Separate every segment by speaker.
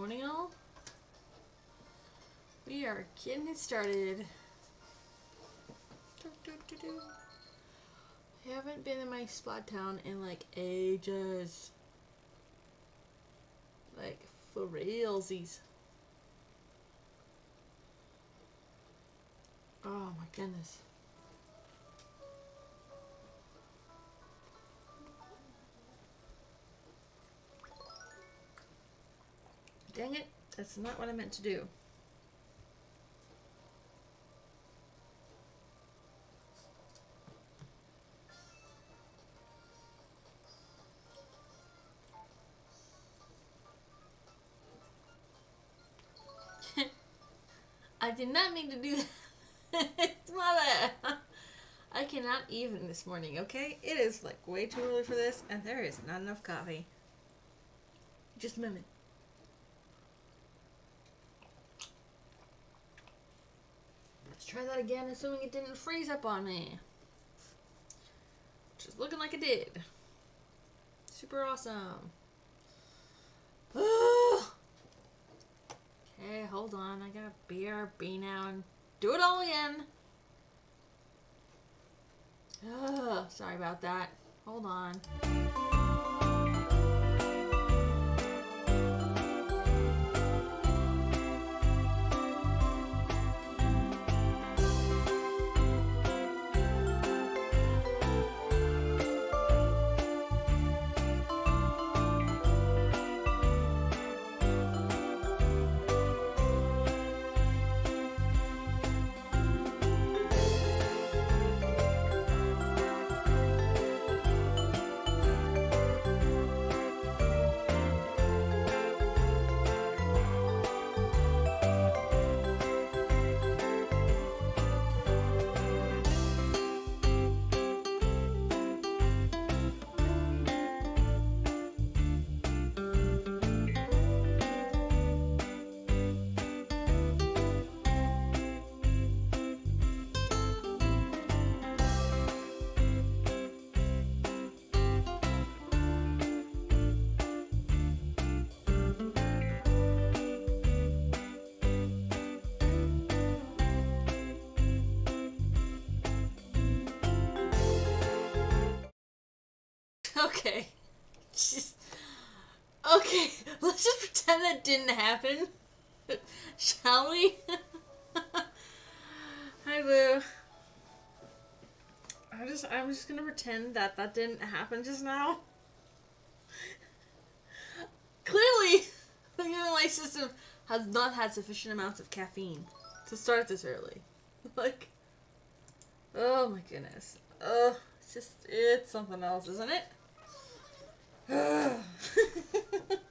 Speaker 1: Morning, all. We are getting it started. Do, do, do, haven't been in my Splat Town in like ages. Like for realsies. Oh my goodness. Dang it, that's not what I meant to do. I did not mean to do that. it's bad. I cannot even this morning, okay? It is like way too early for this, and there is not enough coffee. Just a moment. Try that again, assuming it didn't freeze up on me. Which is looking like it did. Super awesome. okay, hold on. I gotta BRB now and do it all again. Ugh, sorry about that. Hold on. That didn't happen. Shall we? Hi, Boo. I just, I'm just gonna pretend that that didn't happen just now. Clearly, the human life system has not had sufficient amounts of caffeine to start this early. like, oh my goodness. Oh, it's just, it's something else, isn't it?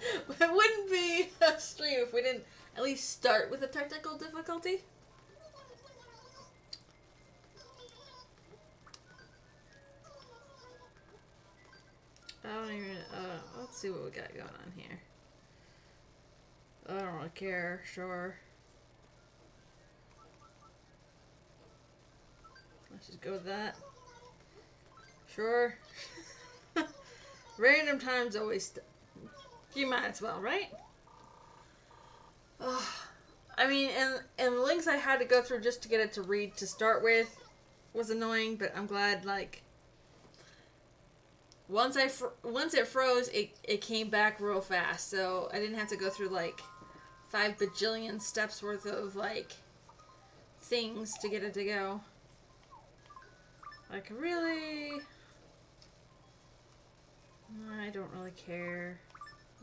Speaker 1: it wouldn't be a stream if we didn't at least start with a technical difficulty. I don't even. Uh, let's see what we got going on here. I don't really care. Sure. Let's just go with that. Sure. Random times always. You might as well, right? Ugh. I mean, and and the links I had to go through just to get it to read to start with was annoying, but I'm glad like once I once it froze, it it came back real fast, so I didn't have to go through like five bajillion steps worth of like things to get it to go. Like really. I don't really care.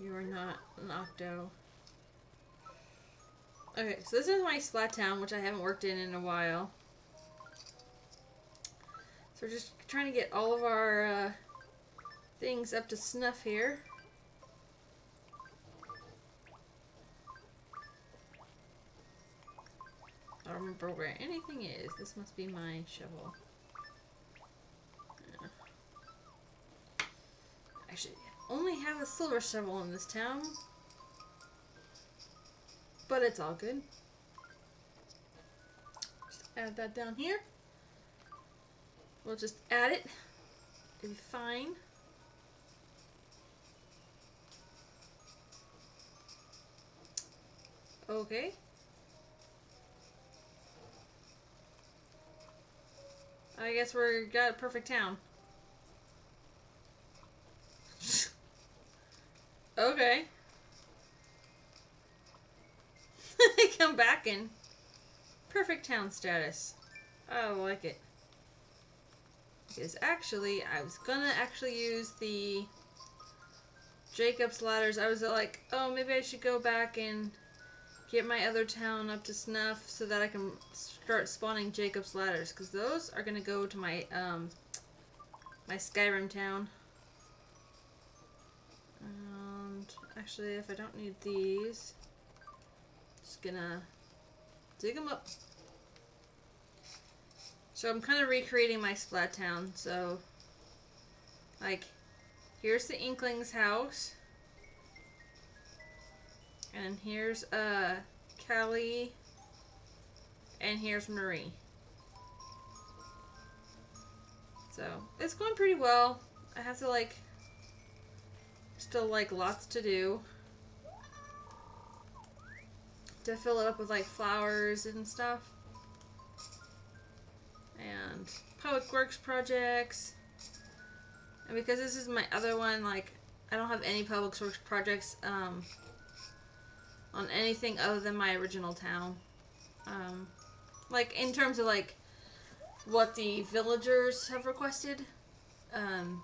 Speaker 1: You are not an Octo. Okay, so this is my Splat Town, which I haven't worked in in a while. So we're just trying to get all of our uh, things up to snuff here. I don't remember where anything is. This must be my shovel. Actually, only have a silver shovel in this town. But it's all good. Just add that down here. We'll just add it. It'll be fine. Okay. I guess we're got a perfect town. Okay. Come back in. Perfect town status. I like it. Because actually, I was gonna actually use the Jacob's ladders. I was like, oh, maybe I should go back and get my other town up to snuff so that I can start spawning Jacob's ladders. Because those are gonna go to my, um, my Skyrim town. Actually, if I don't need these, just gonna dig them up. So I'm kind of recreating my Splat Town. So, like, here's the Inkling's house. And here's uh, Callie. And here's Marie. So, it's going pretty well. I have to, like, still, like, lots to do. To fill it up with, like, flowers and stuff and public works projects. And because this is my other one, like, I don't have any public works projects um, on anything other than my original town. Um, like, in terms of, like, what the villagers have requested. Um,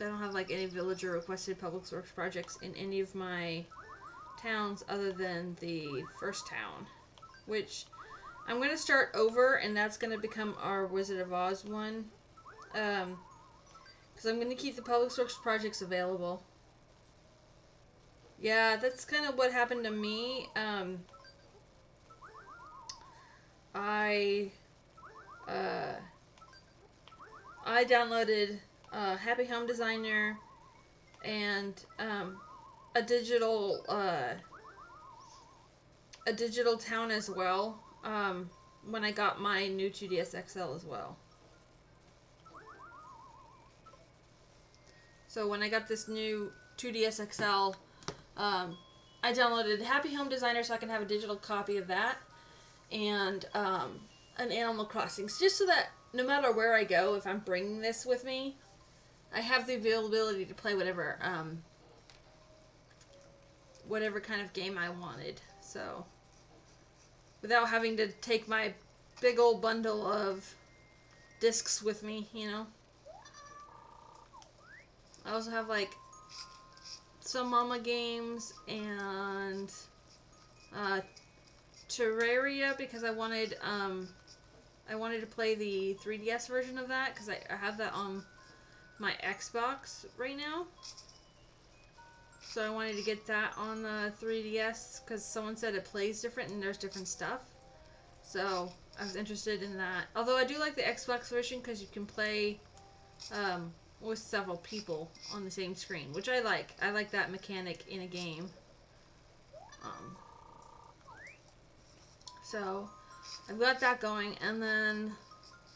Speaker 1: I don't have, like, any villager requested public works projects in any of my towns other than the first town. Which I'm going to start over, and that's going to become our Wizard of Oz one. Um, because I'm going to keep the public works projects available. Yeah, that's kind of what happened to me. Um, I, uh, I downloaded Happy Home Designer and um, a digital, uh, a digital town as well um, when I got my new 2DS XL as well. So when I got this new 2DS XL, um, I downloaded Happy Home Designer so I can have a digital copy of that and um, an Animal Crossing, just so that no matter where I go, if I'm bringing this with me, I have the availability to play whatever um, whatever kind of game I wanted. So without having to take my big old bundle of discs with me, you know. I also have like some mama games and uh, Terraria because I wanted um, I wanted to play the 3DS version of that because I, I have that on my Xbox right now. So I wanted to get that on the 3DS because someone said it plays different and there's different stuff. So I was interested in that. Although I do like the Xbox version because you can play um, with several people on the same screen, which I like. I like that mechanic in a game. Um, so I've got that going, and then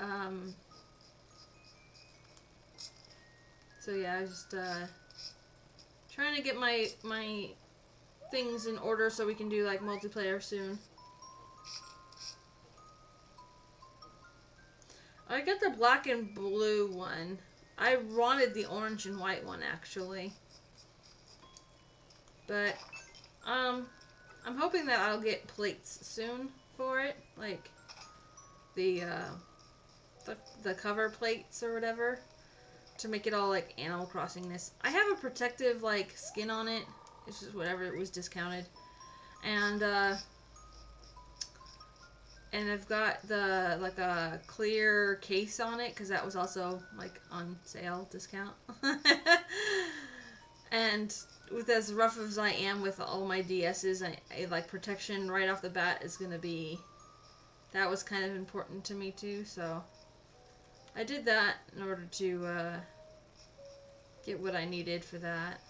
Speaker 1: um, so yeah, I was just uh, Trying to get my my things in order so we can do like multiplayer soon. I got the black and blue one. I wanted the orange and white one actually. But um I'm hoping that I'll get plates soon for it, like the uh the, the cover plates or whatever to make it all like Animal Crossingness. I have a protective like skin on it. It's just whatever it was discounted, and uh, and I've got the like a clear case on it because that was also like on sale discount. and with as rough as I am with all my DSs, I, I like protection right off the bat is gonna be. That was kind of important to me too, so. I did that in order to uh, get what I needed for that.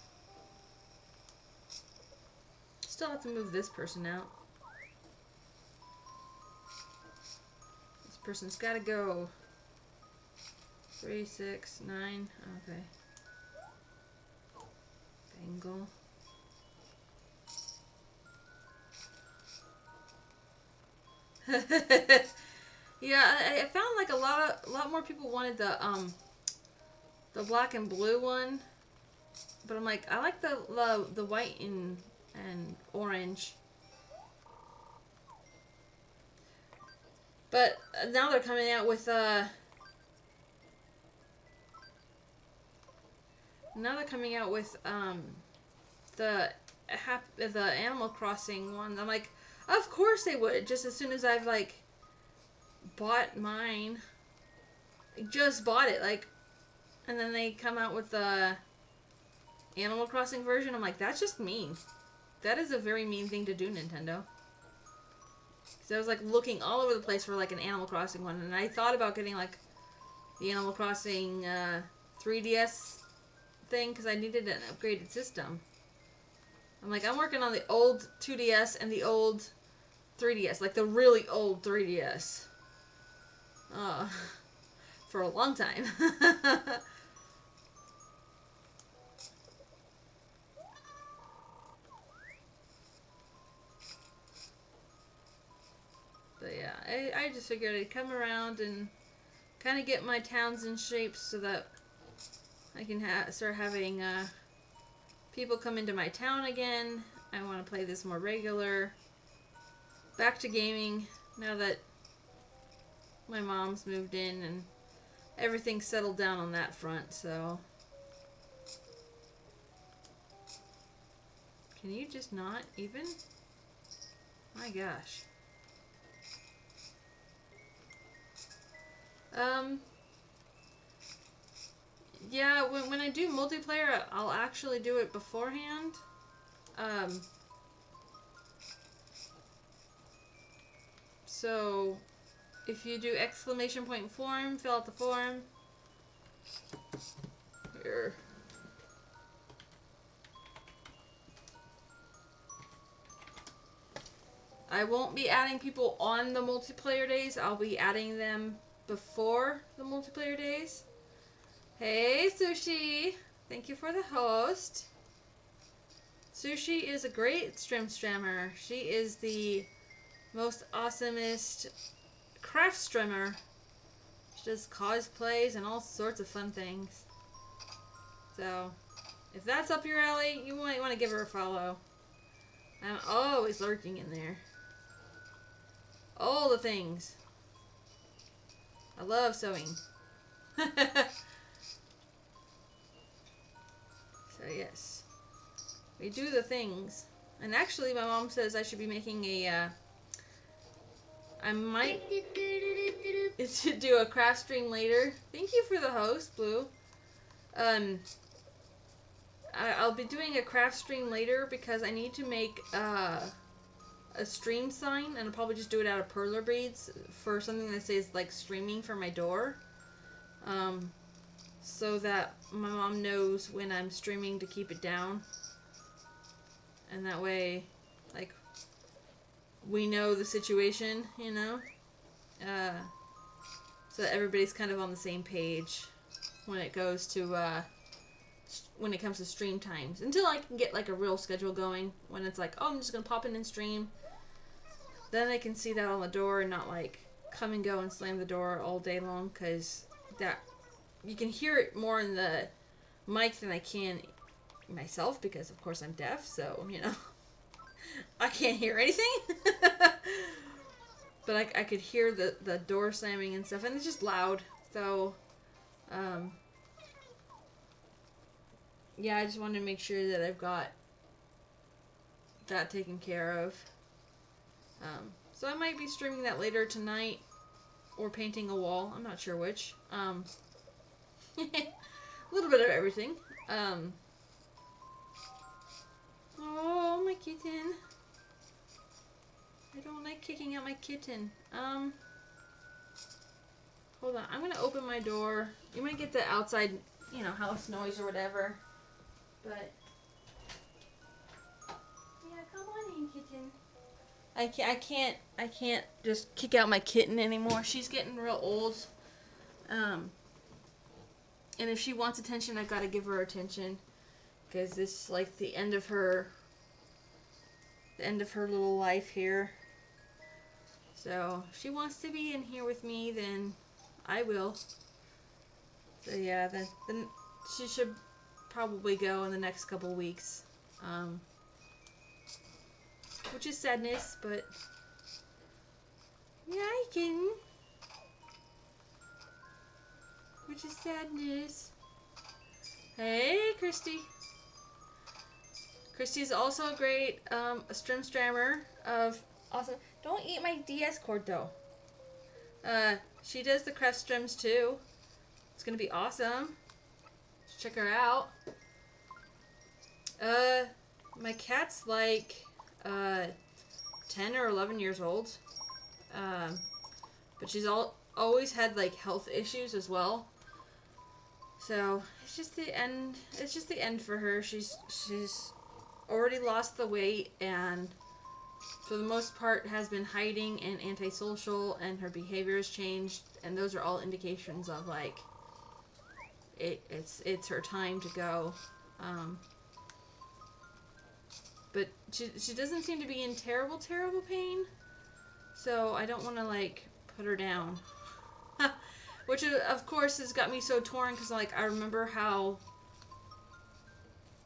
Speaker 1: Still have to move this person out. This person's gotta go. Three, six, nine. Okay. Bangle. yeah, I, found like a lot of a lot more people wanted the um the black and blue one, but I'm like I like the the, the white and and orange. But now they're coming out with uh now they're coming out with um the hap- the Animal Crossing one. I'm like, of course they would. Just as soon as I've like bought mine, just bought it like, and then they come out with the Animal Crossing version. I'm like, that's just mean. That is a very mean thing to do, Nintendo. So I was like looking all over the place for like an Animal Crossing one, and I thought about getting like the Animal Crossing uh, 3DS thing because I needed an upgraded system. I'm like, I'm working on the old 2DS and the old 3DS, like the really old 3DS. Uh, for a long time. but yeah, I, I just figured I'd come around and kind of get my towns in shape so that I can ha start having uh, people come into my town again. I want to play this more regular. Back to gaming now that my mom's moved in and everything's settled down on that front, so. Can you just not even? My gosh. Um, yeah, when, when I do multiplayer, I'll actually do it beforehand. Um, so, if you do exclamation point form, fill out the form. Here. I won't be adding people on the multiplayer days. I'll be adding them before the multiplayer days. Hey, Sushi! Thank you for the host. Sushi is a great stream streamer. She is the most awesomest craft streamer. She does cosplays and all sorts of fun things. So, if that's up your alley, you might want to give her a follow. I'm always lurking in there. All the things. I love sewing. so yes. We do the things. And actually my mom says I should be making a uh, I might do a craft stream later. Thank you for the host, Blue. Um I, will be doing a craft stream later because I need to make uh a stream sign, and I'll probably just do it out of perler beads for something that says like streaming for my door. Um, so that my mom knows when I'm streaming to keep it down. And that way, like, we know the situation, you know? Uh, so that everybody's kind of on the same page when it goes to, uh, when it comes to stream times. Until I can get, like, a real schedule going. When it's like, oh, I'm just gonna pop in and stream then they can see that on the door and not like come and go and slam the door all day long because that you can hear it more in the mic than I can myself because of course I'm deaf so you know I can't hear anything. But I, I could hear the, the door slamming and stuff and it's just loud so um, yeah I just wanted to make sure that I've got that taken care of um, so I might be streaming that later tonight or painting a wall. I'm not sure which. Um, a little bit of everything. Um, oh, my kitten. I don't like kicking out my kitten. Um, hold on. I'm going to open my door. You might get the outside, you know, house noise or whatever. But, yeah, come on in, kitten. I can't, I can't, I can't just kick out my kitten anymore. She's getting real old. Um, and if she wants attention, I've got to give her attention. Because this is like the end of her, the end of her little life here. So if she wants to be in here with me, then I will. So yeah, then then she should probably go in the next couple weeks. Um, which is sadness, but can. Which is sadness. Hey, Christy. Christy is also a great um, strim strammer of awesome. Don't eat my DS cord though. Uh, she does the crest strims too. It's gonna be awesome. Check her out. Uh, my cat's like uh, 10 or 11 years old. Um, but she's all always had like health issues as well. So it's just the end. It's just the end for her. She's she's already lost the weight and for the most part has been hiding and antisocial and her behavior has changed and those are all indications of like it, it's it's her time to go um, but she, she doesn't seem to be in terrible terrible pain. So I don't want to like put her down. Which uh, of course has got me so torn because like I remember how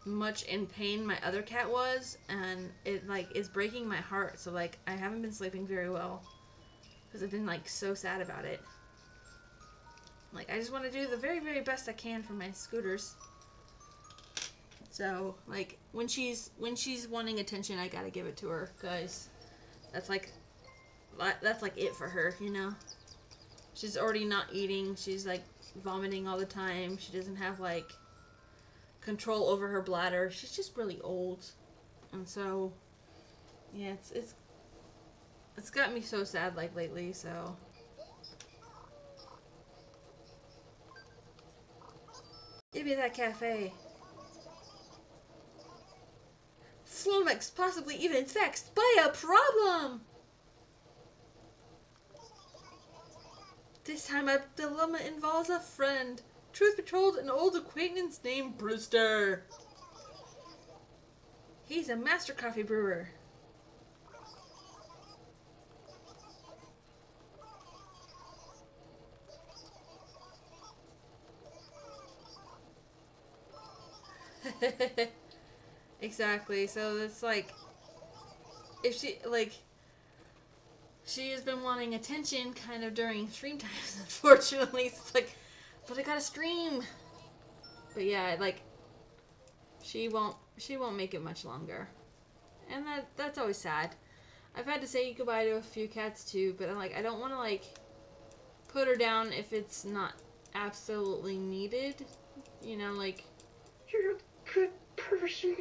Speaker 1: much in pain my other cat was and it like is breaking my heart. So like I haven't been sleeping very well because I've been like so sad about it. Like I just want to do the very very best I can for my scooters so like when she's when she's wanting attention I gotta give it to her because that's like that's like it for her you know she's already not eating she's like vomiting all the time she doesn't have like control over her bladder. She's just really old. And so yeah, it's it's it's got me so sad like lately, so Give me that cafe. Flummox possibly even vexed by a problem! This time my dilemma involves a friend. Truth be told, an old acquaintance named Brewster. He's a master coffee brewer. exactly. So it's like, if she like, she has been wanting attention kind of during stream times. Unfortunately, it's like but I gotta stream. But yeah, like she won't she won't make it much longer. And that that's always sad. I've had to say goodbye to a few cats too, but I'm like I don't want to like put her down if it's not absolutely needed. You know, like
Speaker 2: you're a good person.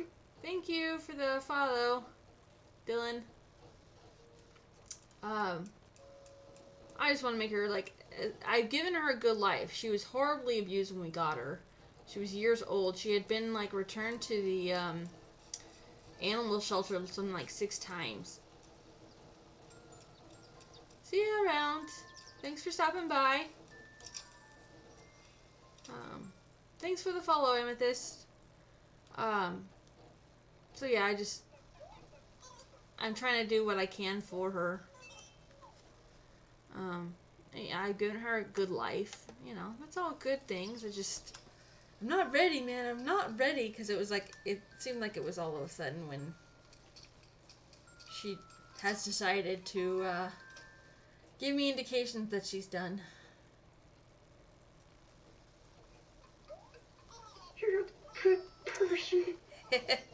Speaker 1: Thank you for the follow, Dylan. Um I just want to make her like I've given her a good life. She was horribly abused when we got her. She was years old. She had been like returned to the um, animal shelter something like six times. See you around. Thanks for stopping by. Um, thanks for the follow, Amethyst. Um, so yeah, I just I'm trying to do what I can for her. Um, yeah, I've given her a good life. You know, that's all good things. I just, I'm not ready, man. I'm not ready because it was like it seemed like it was all of a sudden when she has decided to uh, give me indications that she's done.
Speaker 2: You're a good person.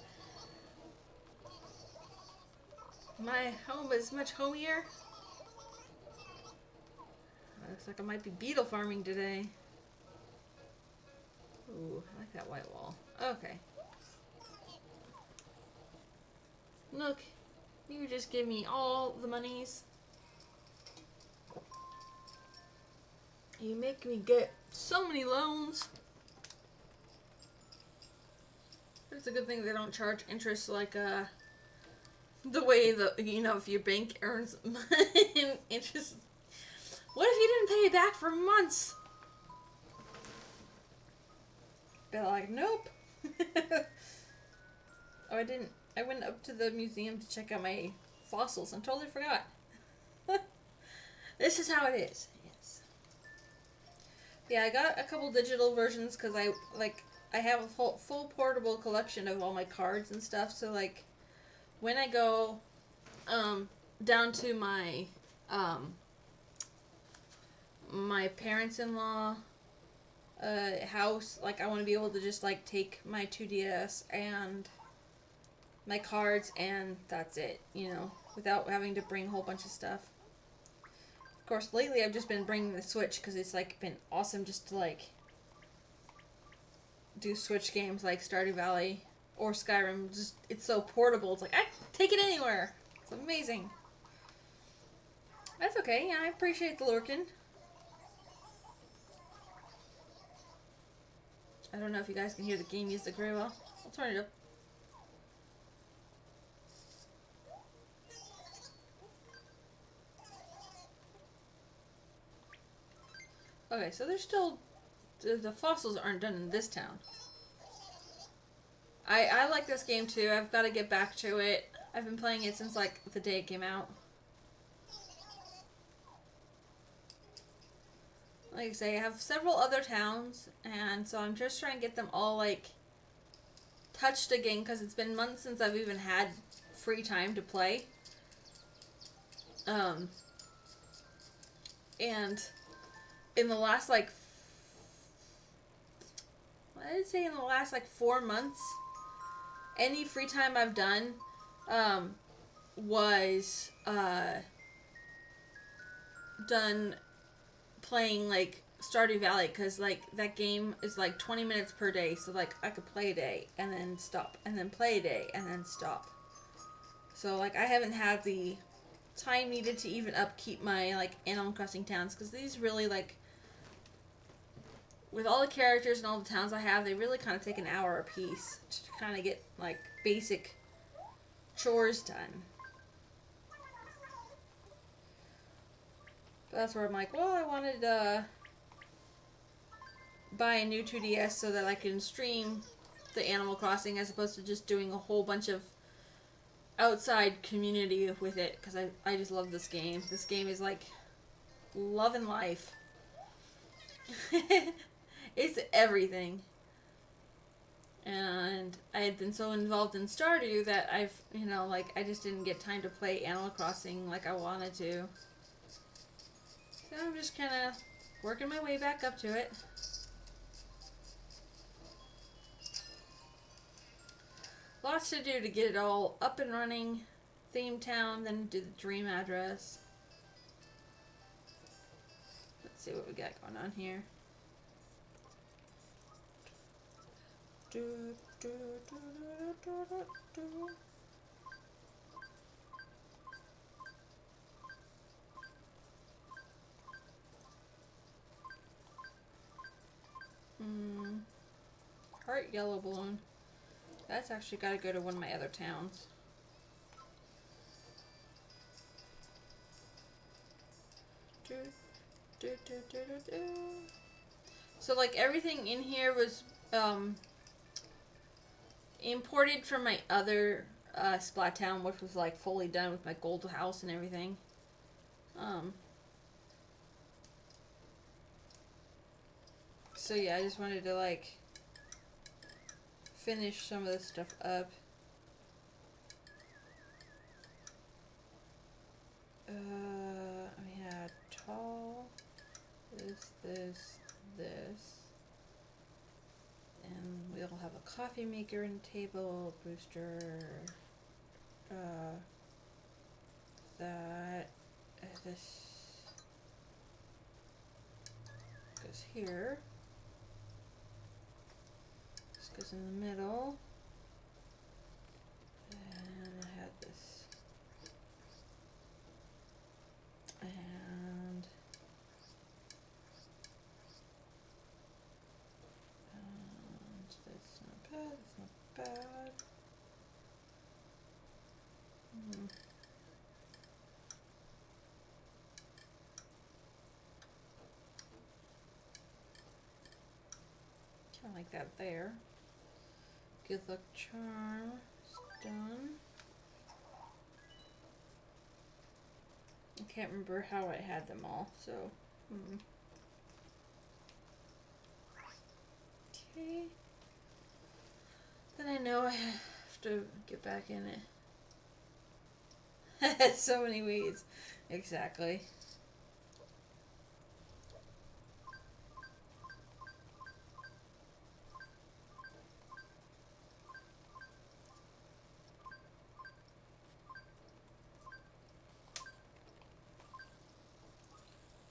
Speaker 1: My home is much homier. Looks like I might be beetle farming today. Ooh, I like that white wall. Okay. Look, you just give me all the monies. You make me get so many loans. It's a good thing they don't charge interest like uh the way the you know if your bank earns interest what if you didn't pay it back for months? They're like, nope. oh, I didn't. I went up to the museum to check out my fossils and totally forgot. This is how it is. Yes. Yeah, I got a couple digital versions because I like I have a full, full portable collection of all my cards and stuff. So like, when I go, um, down to my, um, my parents-in-law, uh, house, like I want to be able to just like take my 2DS and my cards and that's it, you know, without having to bring a whole bunch of stuff. Of course, lately I've just been bringing the Switch because it's like been awesome just to like do Switch games like Stardew Valley or Skyrim. Just it's so portable. It's like I take it anywhere. It's amazing. That's okay. Yeah, I appreciate the lurking. I don't know if you guys can hear the game music very well. I'll turn it up. Okay, so there's still the fossils aren't done in this town. I I like this game too. I've got to get back to it. I've been playing it since like the day it came out. Like I say, I have several other towns, and so I'm just trying to get them all like touched again because it's been months since I've even had free time to play. Um, and in the last like I'd say in the last like four months, any free time I've done um, was uh, done playing like Stardew Valley because like that game is like 20 minutes per day, so like I could play a day and then stop, and then play a day and then stop. So like I haven't had the time needed to even upkeep my like Animal Crossing towns because these really like with all the characters and all the towns I have, they really kind of take an hour a piece to kind of get like basic chores done. But that's where I'm like, well, I wanted to buy a new 2DS so that I can stream the Animal Crossing as opposed to just doing a whole bunch of outside community with it because I, I just love this game. This game is like love and life. it's everything. And I had been so involved in Stardew that I've, you know, like, I just didn't get time to play Animal Crossing like I wanted to. So I'm just kind of working my way back up to it. Lots to do to get it all up and running. Theme town, then do the dream address. Let's see what we got going on here. Do, do, do. Hmm. Heart yellow balloon. That's actually got to go to one of my other towns. Do, do, do. So like everything in here was um, imported from my other uh, Splat Town, which was like fully done with my gold house and everything. Um, so yeah, I just wanted to like finish some of this stuff up. Uh, had tall, this, this, this. We'll have a coffee maker and table, booster, uh, that, this goes here. This goes in the middle. And I had this. And and that's not bad, that's not bad. Hmm. Kind of like that there. Good luck charm done. I can't remember how I had them all, so. Hmm. Okay. Then I know I have to get back in it. so many weeds. Exactly.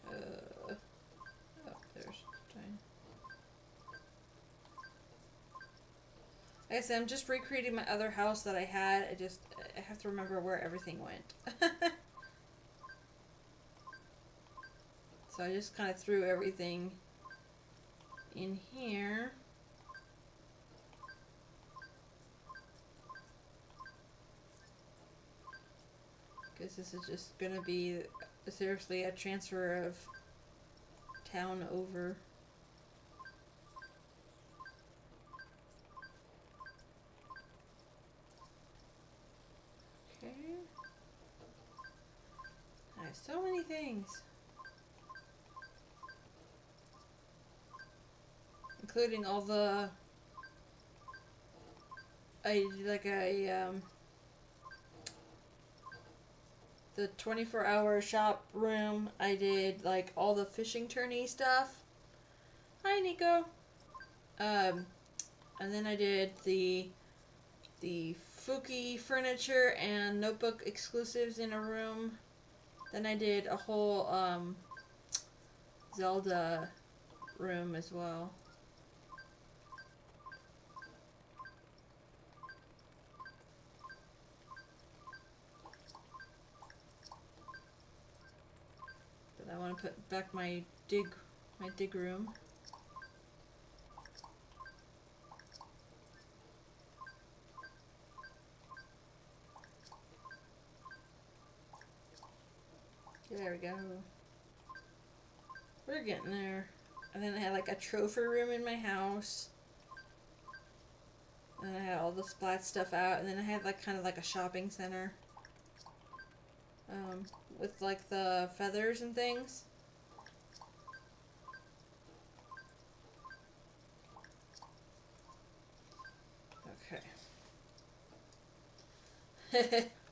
Speaker 1: Uh, oh, there's Jane. Like I said, I'm just recreating my other house that I had. I just I have to remember where everything went. so I just kind of threw everything in here. Because this is just going to be seriously a transfer of town over. Okay. I have so many things. Including all the I like a um the 24 hour shop room. I did like all the fishing tourney stuff. Hi Nico. Um and then I did the the Fuki furniture and notebook exclusives in a room. Then I did a whole um Zelda room as well. I want to put back my dig my dig room. There we go. We're getting there. And then I had like a trophy room in my house. And I had all the splat stuff out. And then I had like kind of like a shopping center. Um, with like the feathers and things. Okay.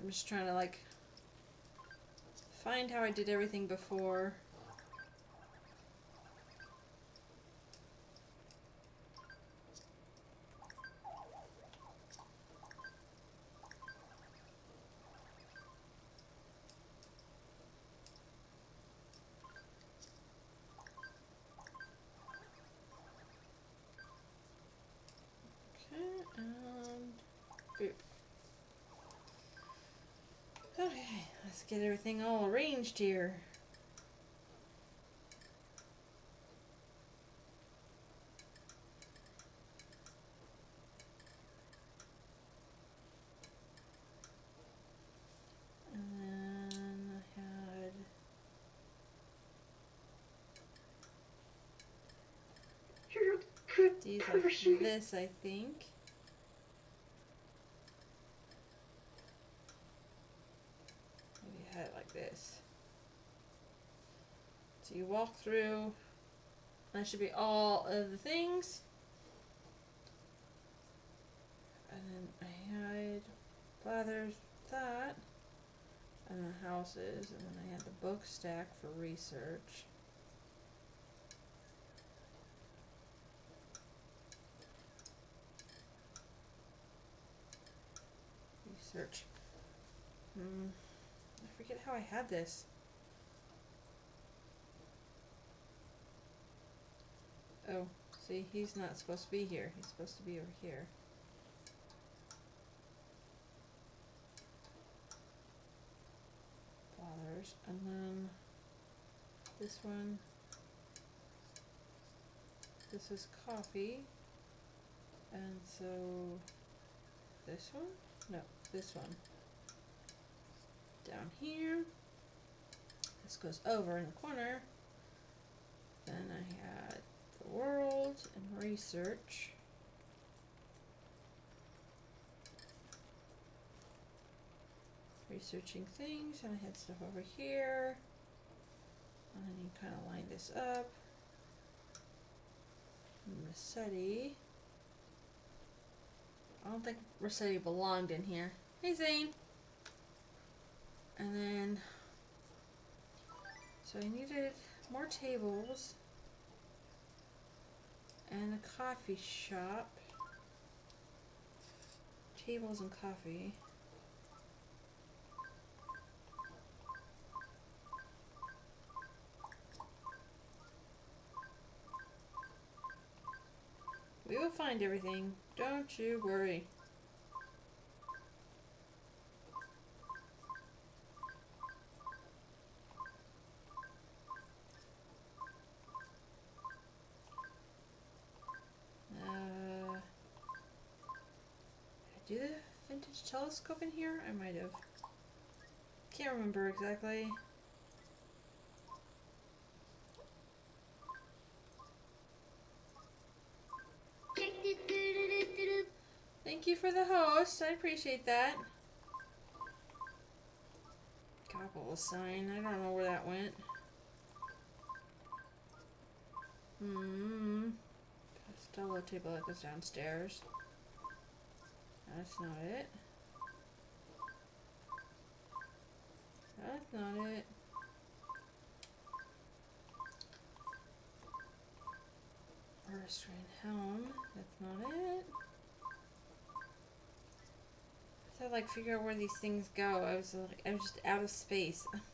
Speaker 1: I'm just trying to like find how I did everything before. Okay, and boop. Okay, let's get everything all arranged here. And then I had
Speaker 2: You're a good
Speaker 1: these
Speaker 2: person.
Speaker 1: this, I think. Maybe I had it like this. So you walk through. That should be all of the things. And then I had father's that. And the houses. And then I had the book stack for research. Research. Hmm. I forget how I had this. Oh, see, he's not supposed to be here. He's supposed to be over here. Fathers, and then this one. This is coffee, and so this one. No, this one. Down here. This goes over in the corner. Then I had world and research. Researching things, and I had stuff over here. And then you kind of line this up. Rossetti. I don't think Rossetti belonged in here. Hey Zane. And then, so I needed more tables and a coffee shop. Tables and coffee. We will find everything. Don't you worry. Uh, did I do the vintage telescope in here? I might have. Can't remember exactly. Thank you for the host. I appreciate that. Couple sign. I don't know where that went. Hmm. Costello table that goes downstairs. That's not it. That's not it. Restrained helm. That's not it. I had to like figure out where these things go. I was like, I was just out of space.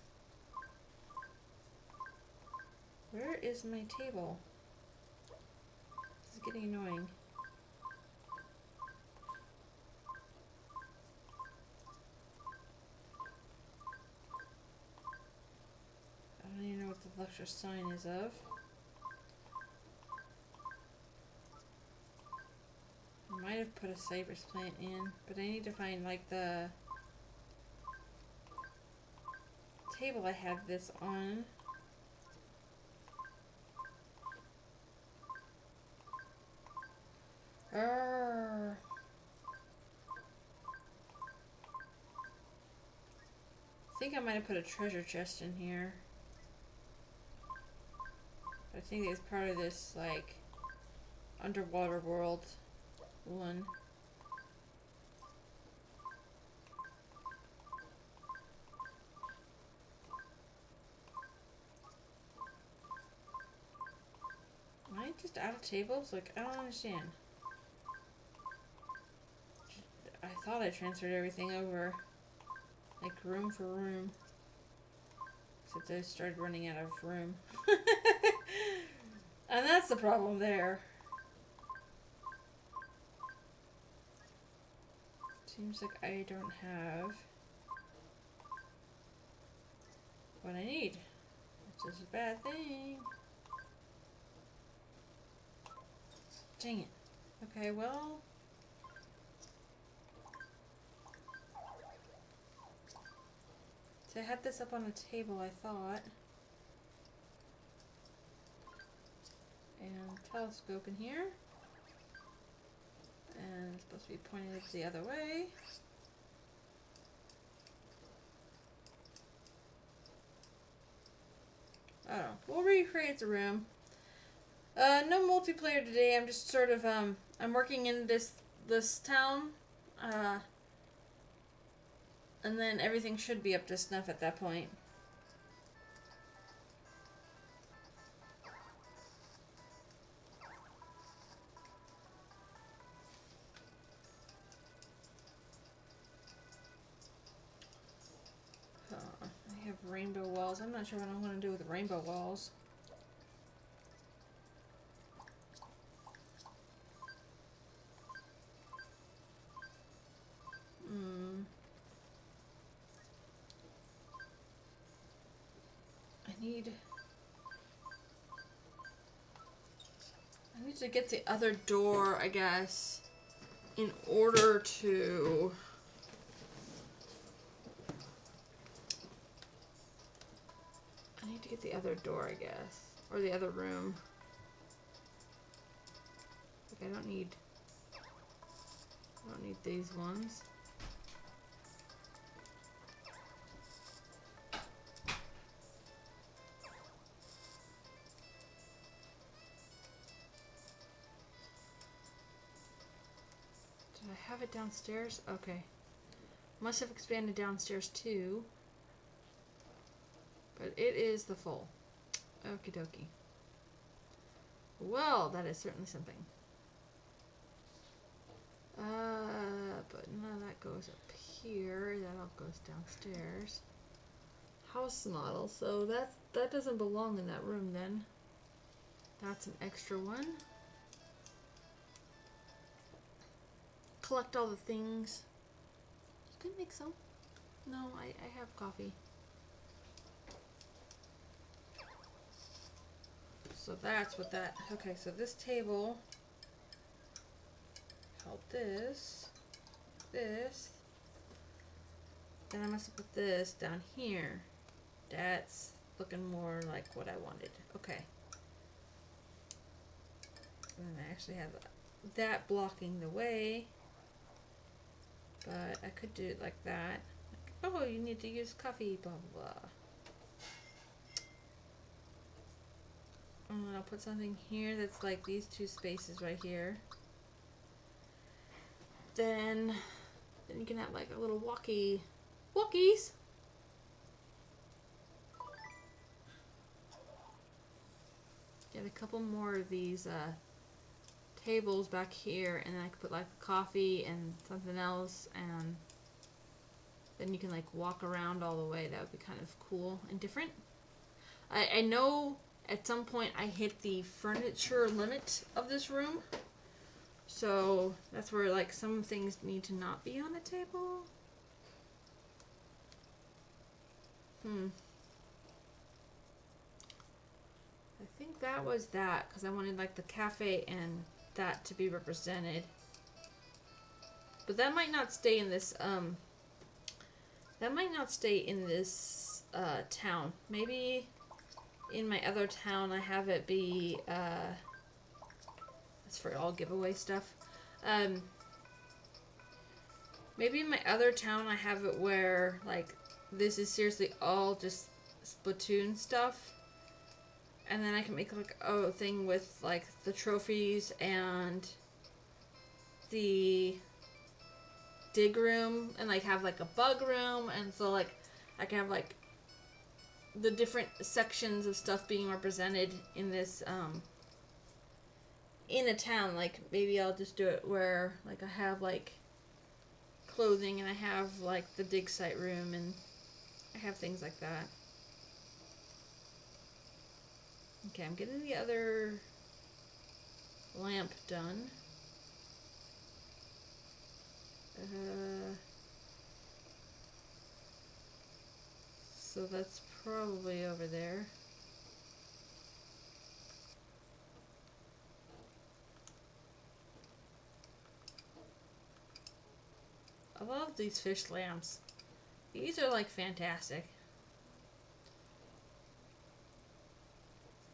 Speaker 1: Where is my table? This is getting annoying. I don't even know what the lecture sign is of. I might have put a cypress plant in, but I need to find like the table I have this on. Arr. I think I might have put a treasure chest in here. Think it's part of this like underwater world one. Am I just out of tables? Like, I don't understand. I thought I transferred everything over. Like, room for room. Except I started running out of room. and that's the problem there. Seems like I don't have what I need, which is a bad thing. Dang it. Okay, well. So I had this up on a table, I thought. And telescope in here. And it's supposed to be pointed the other way. I don't know. We'll recreate the room. Uh, no multiplayer today. I'm just sort of um, I'm working in this this town. Uh, and then everything should be up to snuff at that point. Rainbow walls. I'm not sure what I'm going to do with the rainbow walls. Hmm. I need. I need to get the other door, I guess, in order to. I need to get the other door, I guess. Or the other room. Like I don't need I don't need these ones. Did I have it downstairs? Okay. Must have expanded downstairs too. But it is the full. Okie dokie. Well, that is certainly something. Uh, but none of that goes up here. That all goes downstairs. House model. So that that doesn't belong in that room then. That's an extra one. Collect all the things. You could make some. No, I, I have coffee. So that's what that. Okay, so this table held this, this. Then I must put this down here. That's looking more like what I wanted. Okay. And I actually have that blocking the way. But I could do it like that. oh, you need to use coffee, blah, blah, blah. And I'll put something here that's like these two spaces right here. Then, then you can have like a little walkie, walkies. Get a couple more of these uh, tables back here, and then I could put like coffee and something else, and then you can like walk around all the way. That would be kind of cool and different. I, I know at some point I hit the furniture limit of this room. So that's where like some things need to not be on the table. Hmm. I think that was that because I wanted like the cafe and that to be represented. But that might not stay in this um that might not stay in this uh town. Maybe in my other town I have it be uh that's for all giveaway stuff. Um maybe in my other town I have it where like this is seriously all just Splatoon stuff. And then I can make like a thing with like the trophies and the dig room and like have like a bug room and so like I can have like the different sections of stuff being represented in this um in a town like maybe I'll just do it where like I have like clothing and I have like the dig site room and I have things like that. Okay, I'm getting the other lamp done. Uh, so that's probably over there. I love these fish lamps. These are like fantastic.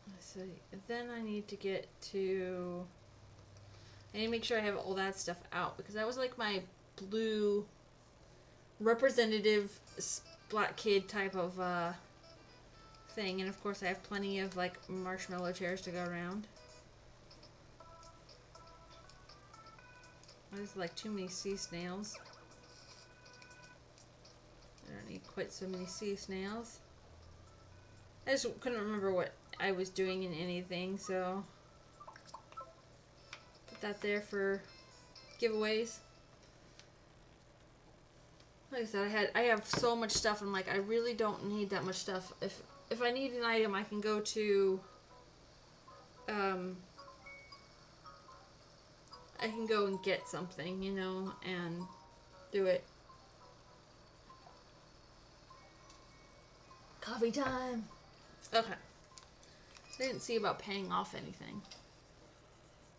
Speaker 1: Let's see. Then I need to get to. I need to make sure I have all that stuff out because that was like my blue representative black Kid type of uh, thing. And of course, I have plenty of like marshmallow chairs to go around. There's like too many sea snails. I don't need quite so many sea snails. I just couldn't remember what I was doing in anything, so put that there for giveaways. Like I said, I had I have so much stuff. I'm like, I really don't need that much stuff. If if I need an item, I can go to um I can go and get something, you know, and do it. Coffee time. Okay. I didn't see about paying off anything.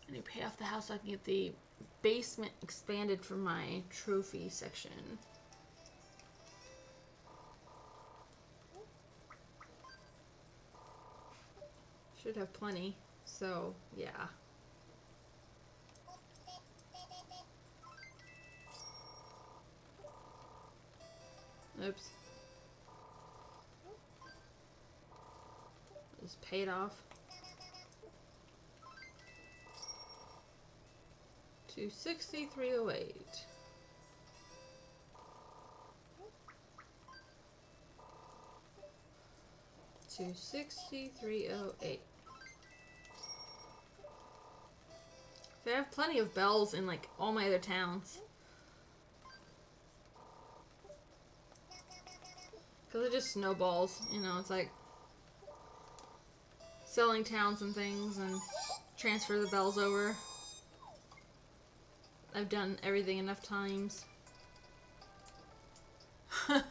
Speaker 1: I need to pay off the house so I can get the basement expanded for my trophy section. Should have plenty. So, yeah. Oops. Just paid off. Two sixty three oh eight. Two sixty three oh eight. I have plenty of bells in like all my other towns. Because it just snowballs, you know, it's like selling towns and things and transfer the bells over. I've done everything enough times. but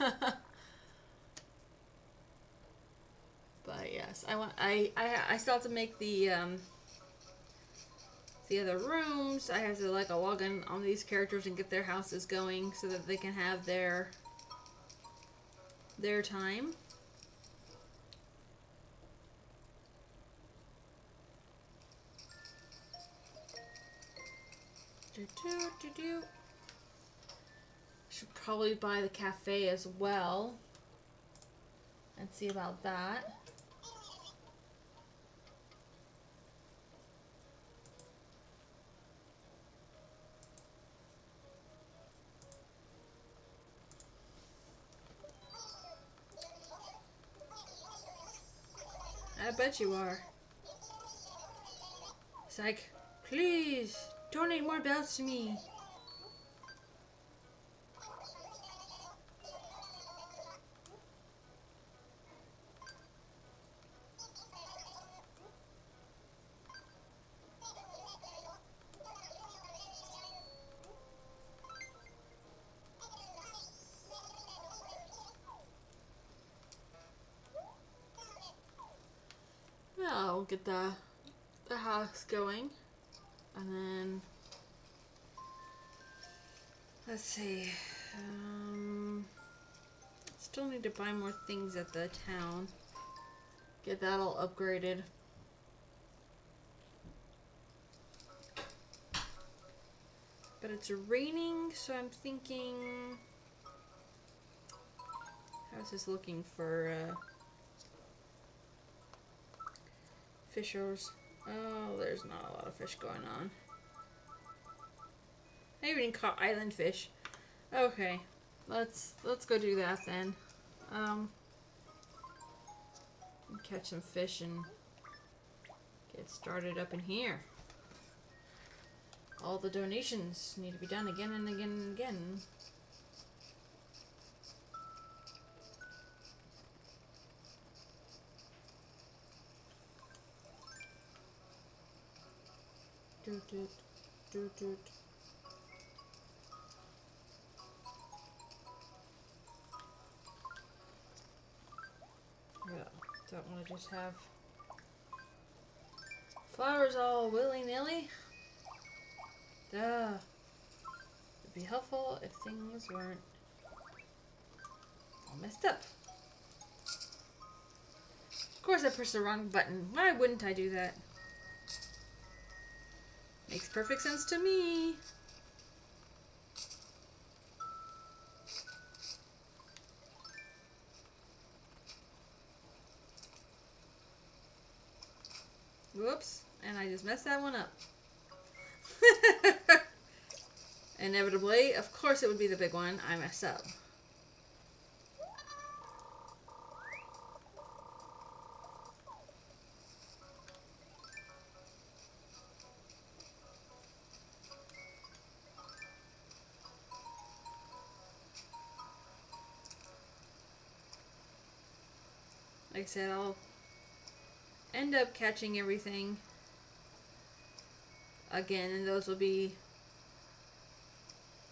Speaker 1: yes, I want I, I I still have to make the um the other rooms. I have to like log in on these characters and get their houses going so that they can have their their time. Do, do, do, do. Should probably buy the cafe as well. And see about that. I bet you are. It's like, please, donate more bells to me. Get the the house going, and then let's see. Um, still need to buy more things at the town. Get that all upgraded. But it's raining, so I'm thinking. How's this looking for? Uh, Fishers. Oh, there's not a lot of fish going on. I even caught island fish. Okay, let's let's go do that then. Um, catch some fish and get started up in here. All the donations need to be done again and again and again. Doot. Yeah, don't want to just have flowers all willy nilly. Duh. It'd be helpful if things weren't all messed up. Of course I pressed the wrong button. Why wouldn't I do that? Makes perfect sense to me. Whoops, and I just messed that one up. Inevitably, of course it would be the big one I messed up. I said, I'll end up catching everything again, and those will be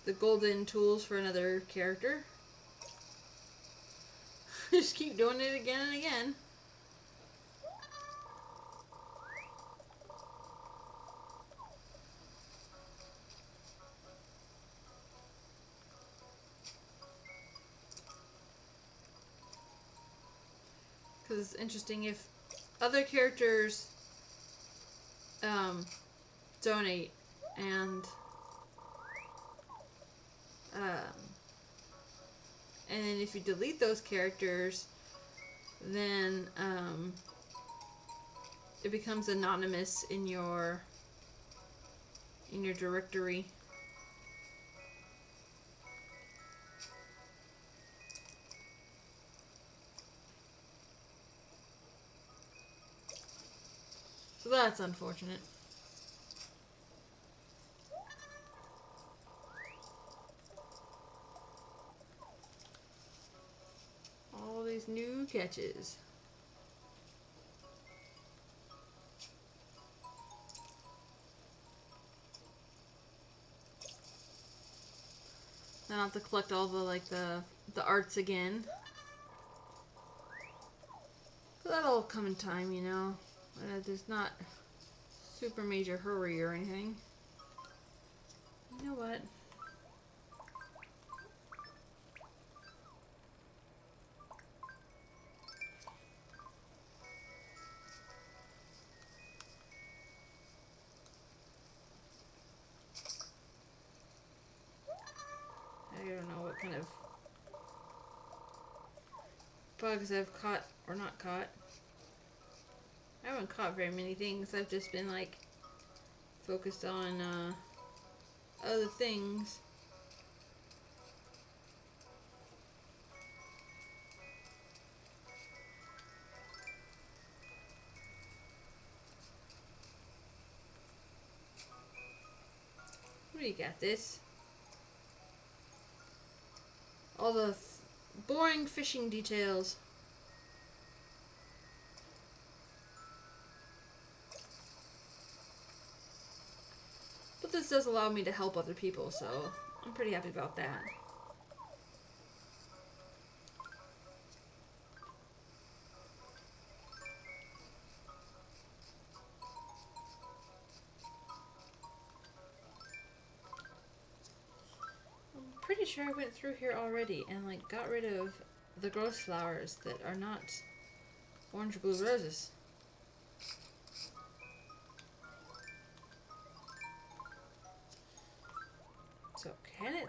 Speaker 1: the golden tools for another character. Just keep doing it again and again. It's interesting if other characters um, donate and um, and then if you delete those characters then um, it becomes anonymous in your in your directory that's unfortunate all these new catches Then I'll have to collect all the like the the arts again. But that'll come in time, you know. Uh, there's not super major hurry or anything. You know what? I don't know what kind of bugs I've caught or not caught. I haven't caught very many things. I've just been like focused on uh, other things. What do you got this? All the boring fishing details. Does allow me to help other people, so I'm pretty happy about that. I'm pretty sure I went through here already and like got rid of the gross flowers that are not orange blue roses.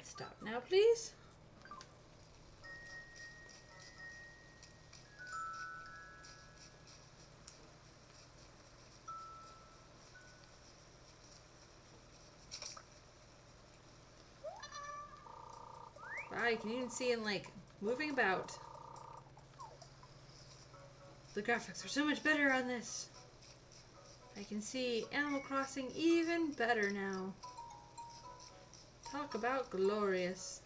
Speaker 1: Stop now, please? You can even see him, like moving about. The graphics are so much better on this. I can see Animal Crossing even better now. Talk about glorious.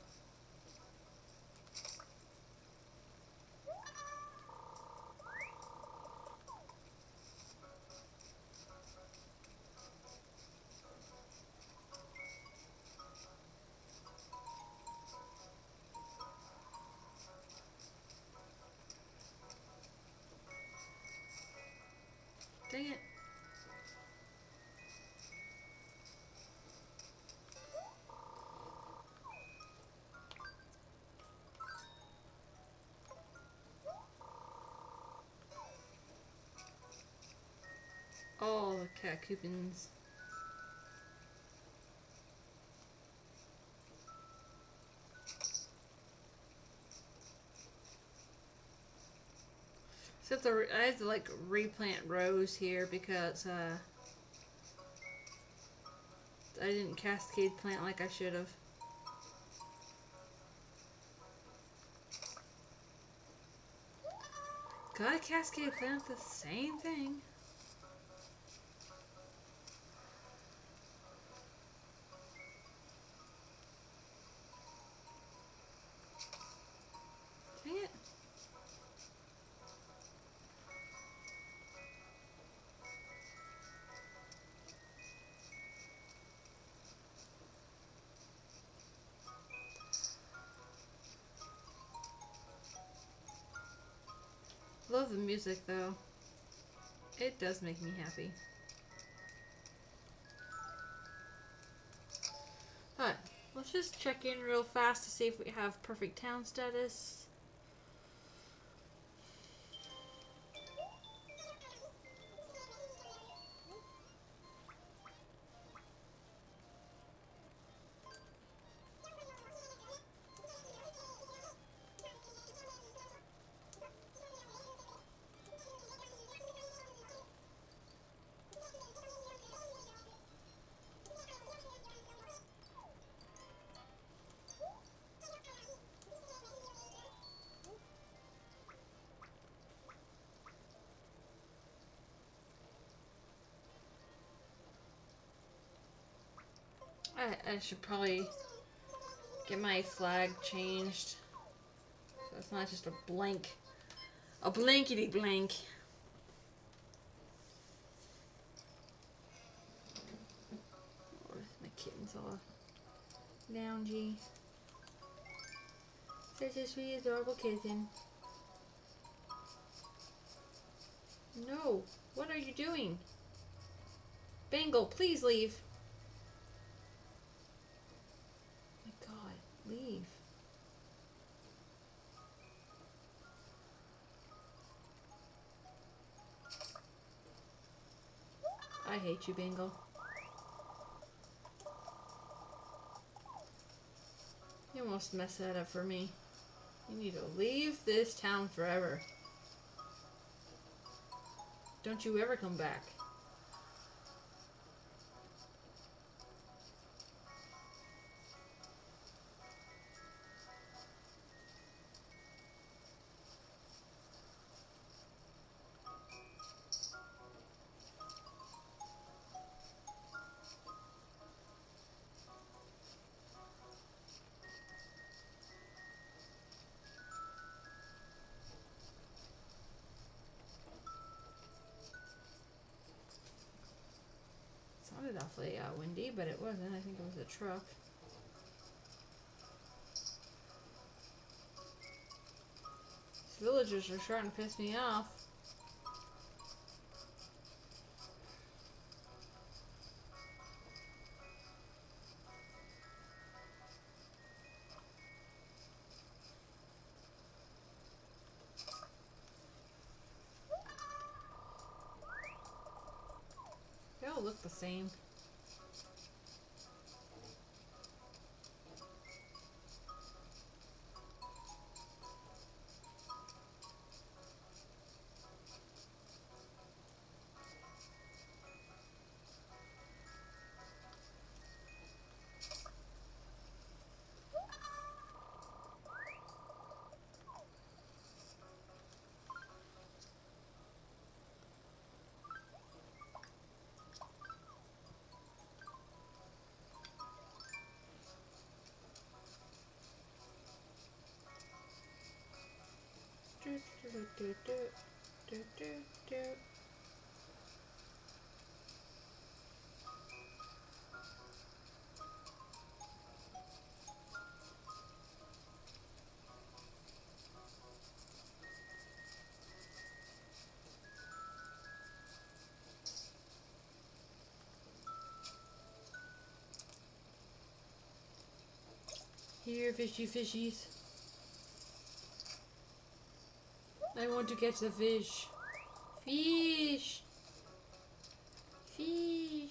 Speaker 1: Cat coupons. The, I have to like replant rows here because uh, I didn't cascade plant like I should have. Gotta cascade plant the same thing. Music though. It does make me happy. Alright, let's just check in real fast to see if we have perfect town status. I, should probably get my flag changed. So it's not just a blank. A blankety blank. My kitten's all loungy. Such a sweet, adorable kitten. No, what are you doing? Bangle, please leave. Hate you, Bangle. You almost messed that up for me. You need to leave this town forever. Don't you ever come back. But it wasn't. I think it was a truck. These villagers are starting to piss me off. Do, do, do, do, do. Here, fishy fishies. I want to catch the fish. Fish. Fish.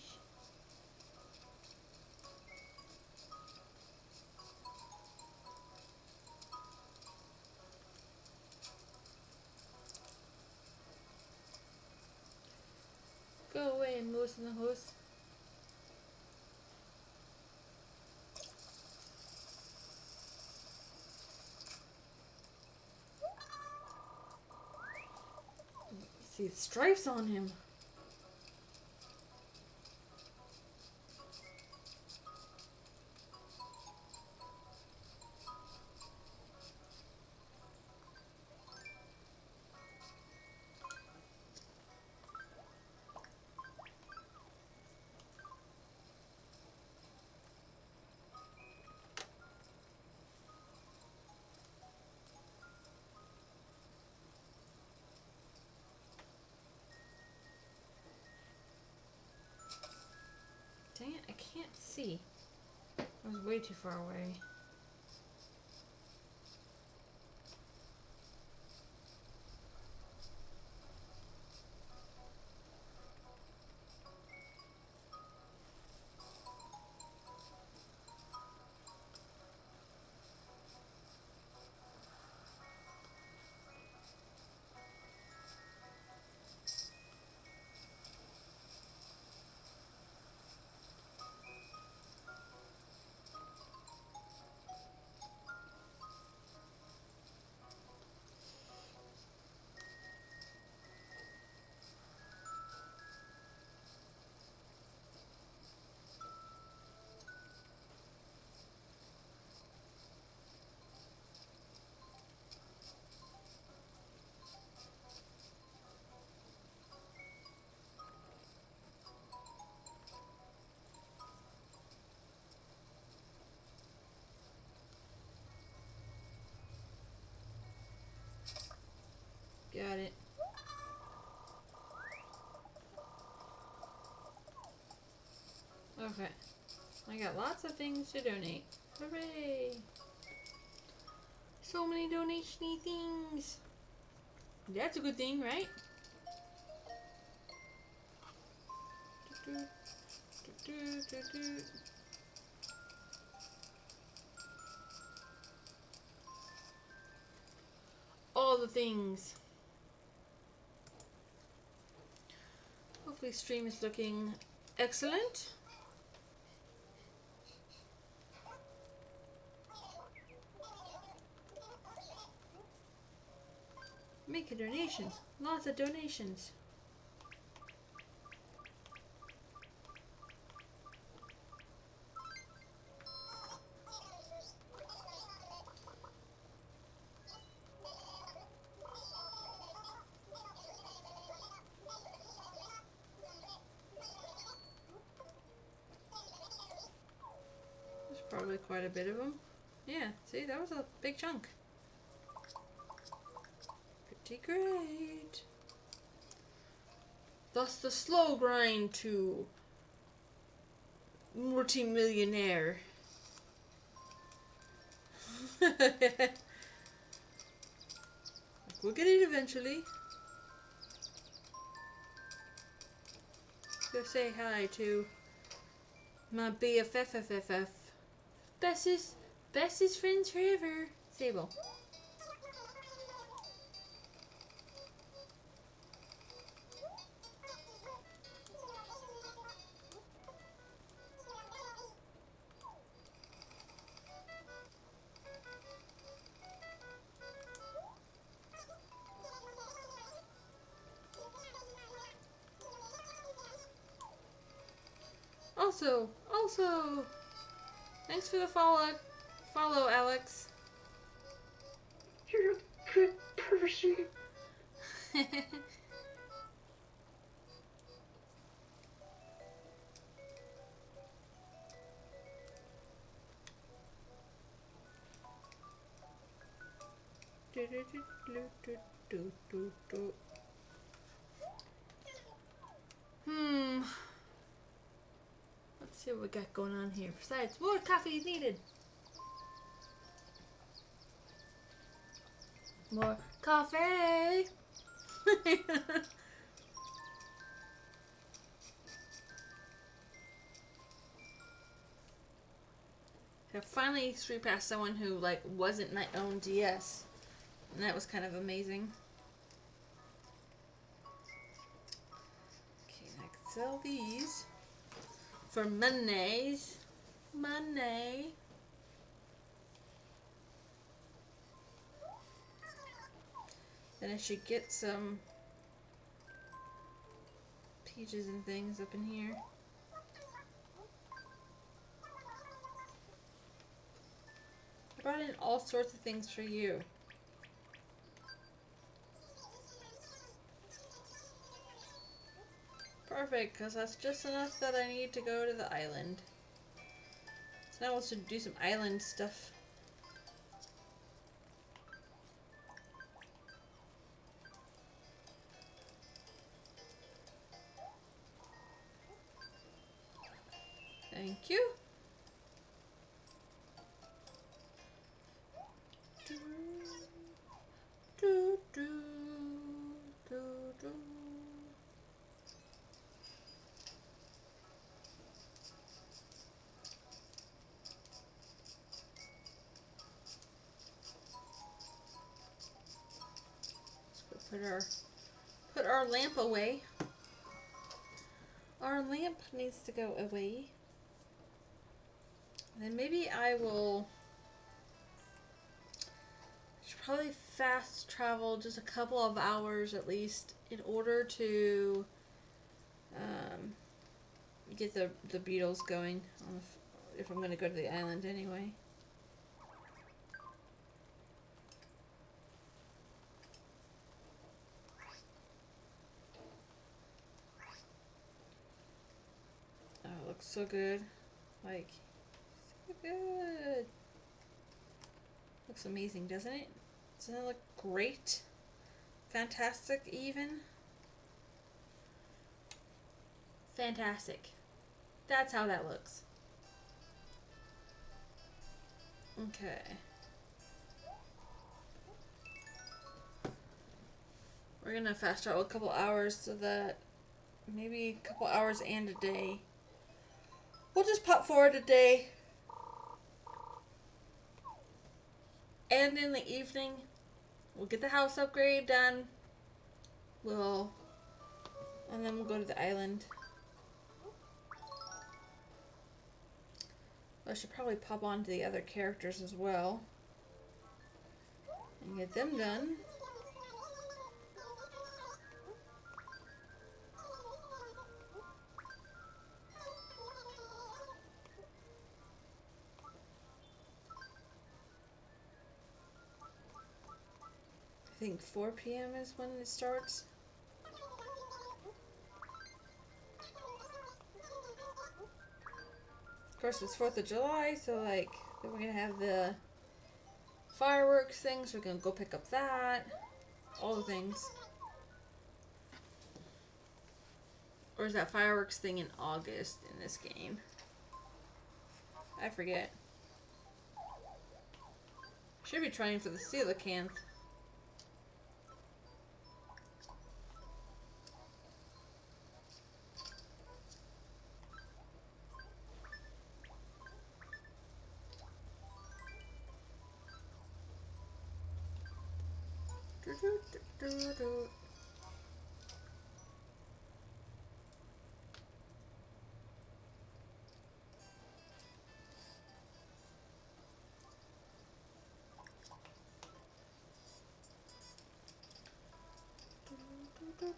Speaker 1: Go away, moose in the house. See the stripes on him. Way too far away. Got it. Okay. I got lots of things to donate. Hooray! So many donationy things! That's a good thing, right? All the things. Hopefully stream is looking excellent. Make a donation. Lots of donations. There's probably quite a bit of them. Yeah, see, that was a big chunk. Pretty great. Thus grind to multi-millionaire. we'll get it eventually. Go say hi to my BFFFFF. Bestest, bestest friends forever. Sable. Follow, follow, Alex.
Speaker 2: You're a good person.
Speaker 1: Hmm. Let's see what we got going on here. Besides, more coffee is needed. More coffee. I finally StreetPassed someone who like wasn't my own DS, and that was kind of amazing. Okay, I can sell these for monies. Money. Then I should get some peaches and things up in here. I brought in all sorts of things for you. Perfect, because that's just enough that I need to go to the island. So now let's do some island stuff. Thank you. Lamp away. Our lamp needs to go away. Then maybe I will should probably fast travel just a couple of hours at least in order to um, get the the beetles going the if I'm gonna go to the island anyway. So good. Like, so good. Looks amazing, doesn't it? Doesn't it look great? Fantastic, even? Fantastic. That's how that looks. Okay. We're gonna fast travel a couple hours so that maybe a couple hours and a day. We'll just pop forward a day. And in the evening, we'll get the house upgrade done. We'll. And then we'll go to the island. I should probably pop on to the other characters as well. And get them done. Think 4 p.m. is when it starts. Of course, it's 4th of July, so like, we're gonna have the fireworks thing, so We're gonna go pick up that. All the things. Or is that fireworks thing in August in this game? I forget. Should be trying for the coelacanth.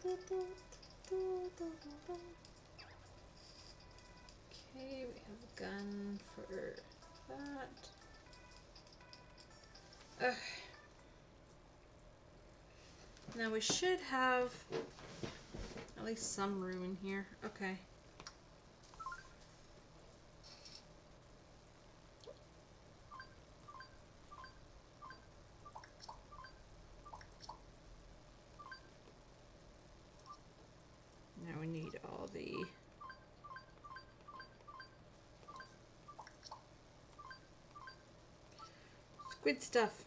Speaker 1: Okay, we have a gun for that. Ugh. Now we should have at least some room in here. Okay. Now we need all the squid stuff.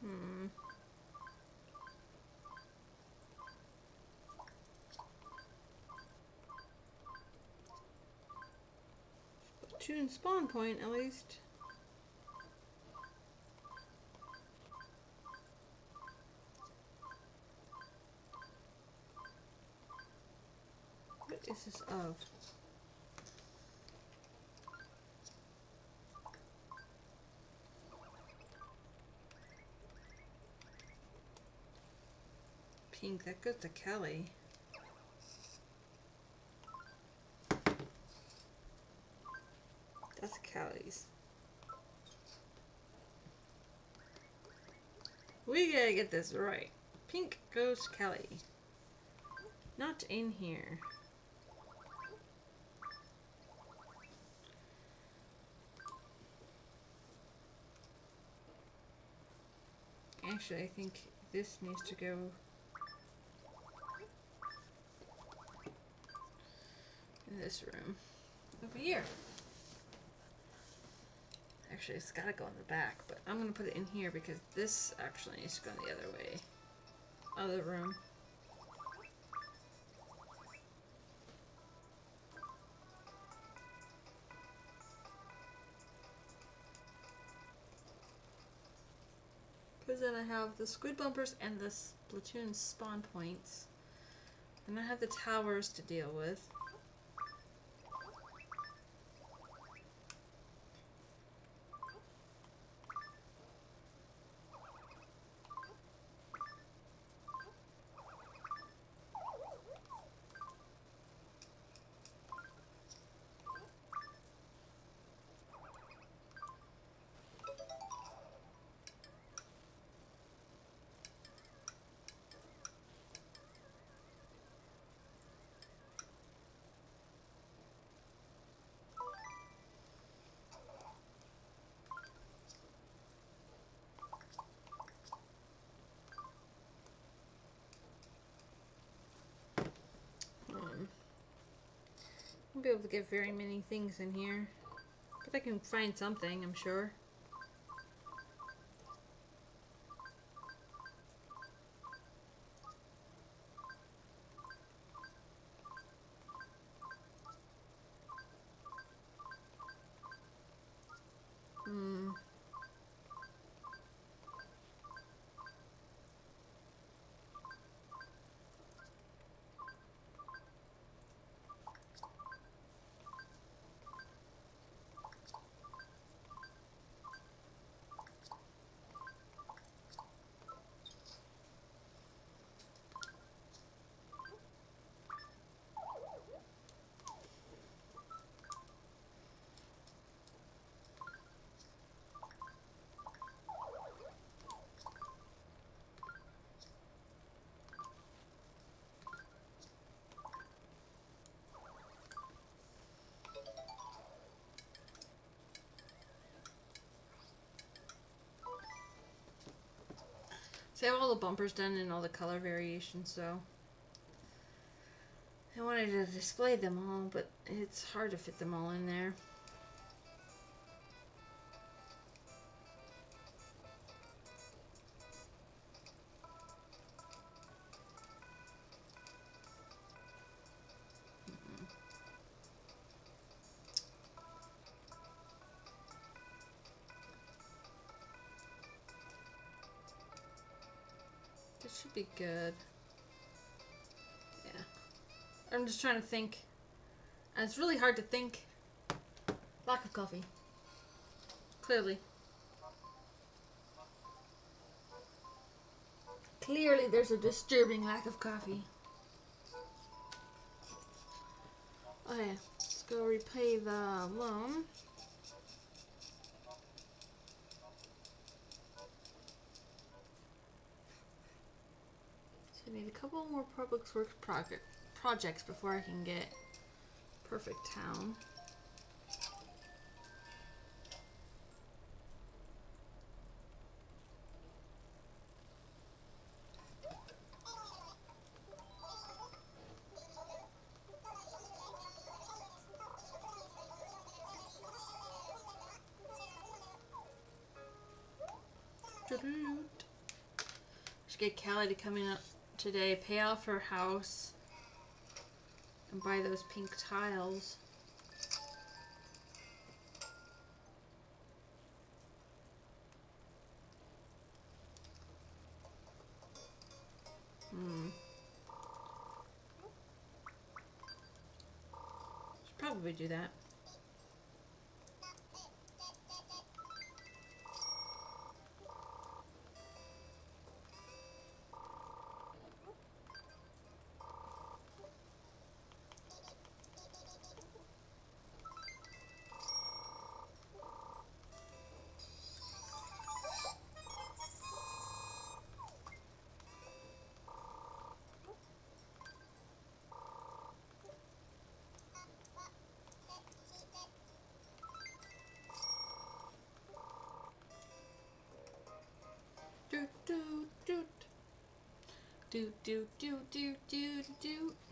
Speaker 1: Hmm. Tune spawn point at least. What is this of? Pink, that goes to Callie. That's Callie's. We gotta get this right. Pink goes Callie. Not in here. Actually, I think this needs to go in this room over here. Actually, it's gotta go in the back, but I'm gonna put it in here because this actually needs to go in the other way. Other room. Because then I have the squid bumpers and the Splatoon spawn points. And I have the towers to deal with. Be able to get very many things in here. But I can find something, I'm sure. Hmm. I have all the bumpers done and all the color variations, so I wanted to display them all, but it's hard to fit them all in there. Good. Yeah. I'm just trying to think. And it's really hard to think. Lack of coffee. Clearly. Clearly there's a disturbing lack of coffee. Oh, okay, let's go repay the loan. So I need a couple more public works project projects before I can get perfect town. Should get Callie to come in today, pay off her house, and buy those pink tiles. Hmm. Should probably do that. Do do do do do do.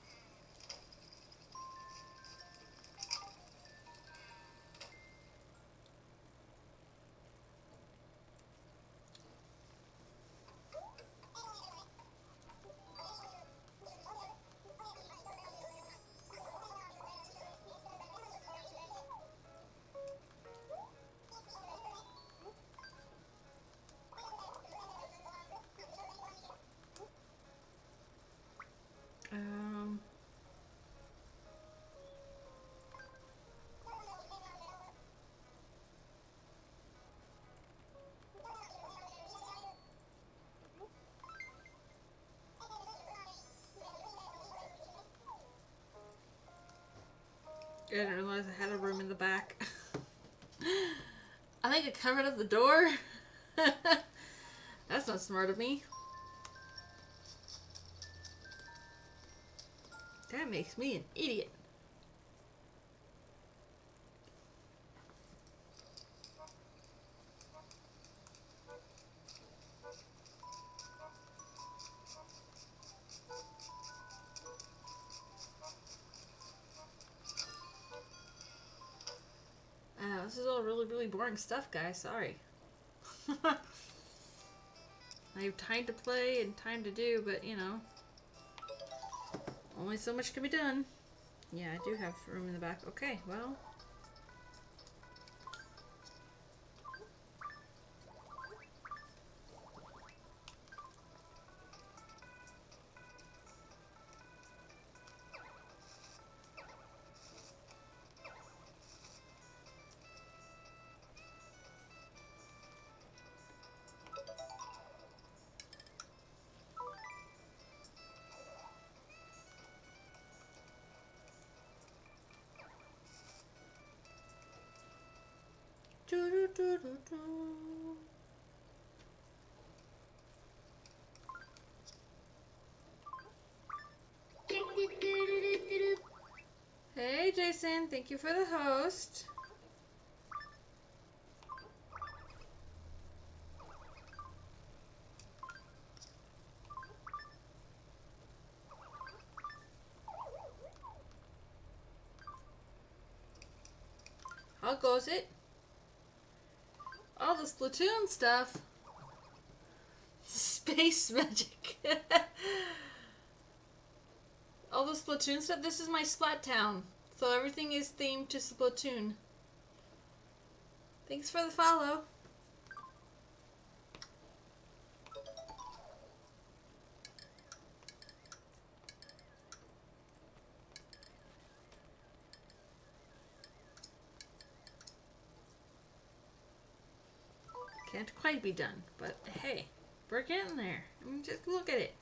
Speaker 1: I didn't realize I had a room in the back. I think I covered up the door. That's not smart of me. That makes me an idiot. Boring stuff, guys. Sorry. I have time to play and time to do, but you know, only so much can be done. Yeah, I do have room in the back. Okay, well. Jason. Thank you for the host. How goes it? All the Splatoon stuff. Space magic. All the Splatoon stuff. This is my Splat Town. So everything is themed to Splatoon. Thanks for the follow. Can't quite be done, but hey, we're getting there. I mean, just look at it.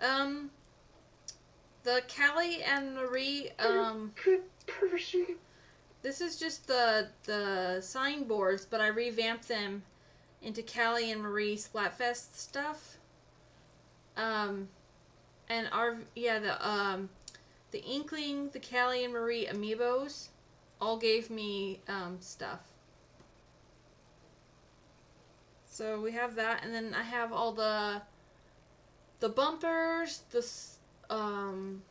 Speaker 1: Um, the Callie and Marie, um, this is just the the signboards, but I revamped them into Callie and Marie Splatfest stuff. Um, and our yeah the um the Inkling, the Callie and Marie amiibos, all gave me um stuff. So we have that, and then I have all the the bumpers, the um.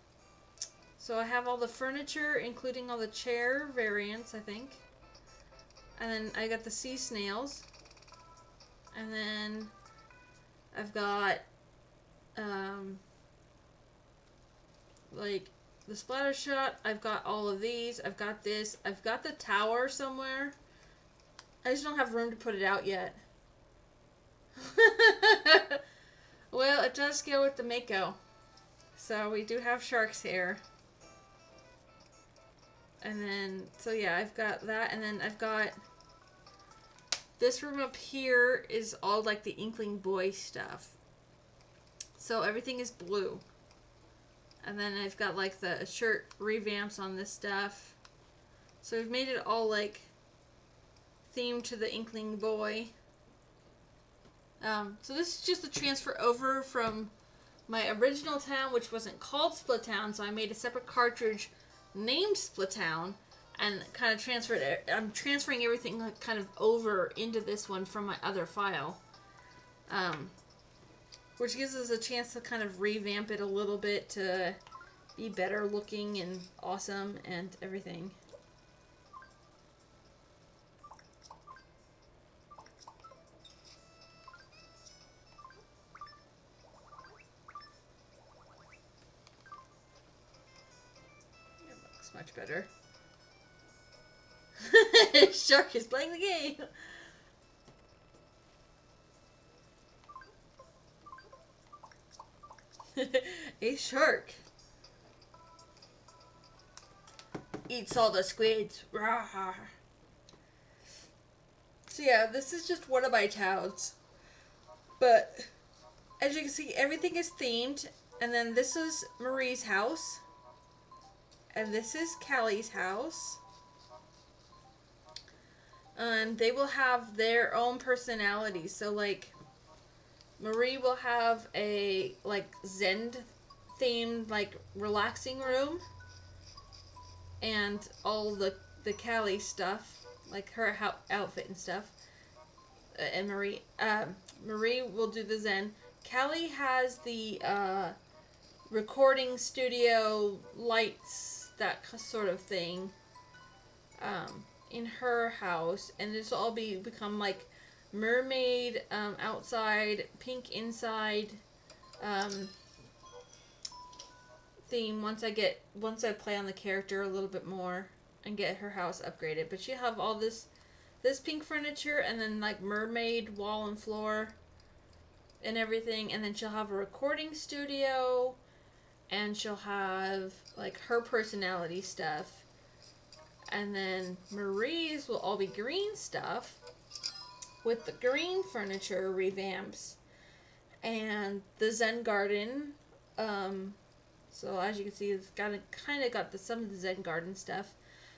Speaker 1: So I have all the furniture, including all the chair variants, I think. And then I got the sea snails. And then I've got um like the splatter shot. I've got all of these. I've got this. I've got the tower somewhere. I just don't have room to put it out yet. well, it does go with the Mako. So we do have sharks here. And then, so yeah, I've got that. And then I've got this room up here is all like the Inkling Boy stuff. So everything is blue. And then I've got like the shirt revamps on this stuff. So we've made it all like themed to the Inkling Boy. Um, so this is just a transfer over from my original town, which wasn't called Splat Town, so I made a separate cartridge named Splat Town and kind of transferred it. I'm transferring everything kind of over into this one from my other file. Um, which gives us a chance to kind of revamp it a little bit to be better looking and awesome and everything. Much better. Shark is playing the game. a shark eats all the squids. Rawr. So yeah, this is just one of my towns. But as you can see, everything is themed. And then this is Marie's house. And this is Callie's house. And they will have their own personalities. So like Marie will have a like Zen themed like relaxing room. And all the the Callie stuff, like her outfit and stuff. Uh, and Marie um Marie will do the Zen. Callie has the uh recording studio lights that sort of thing um, in her house, and this will all be become like mermaid um, outside, pink inside um, theme. Once I get once I play on the character a little bit more and get her house upgraded, but she'll have all this this pink furniture and then like mermaid wall and floor and everything, and then she'll have a recording studio and she'll have like her personality stuff. And then Marie's will all be green stuff with the green furniture revamps and the Zen garden. Um, so as you can see, it's got kind of got the some of the Zen garden stuff,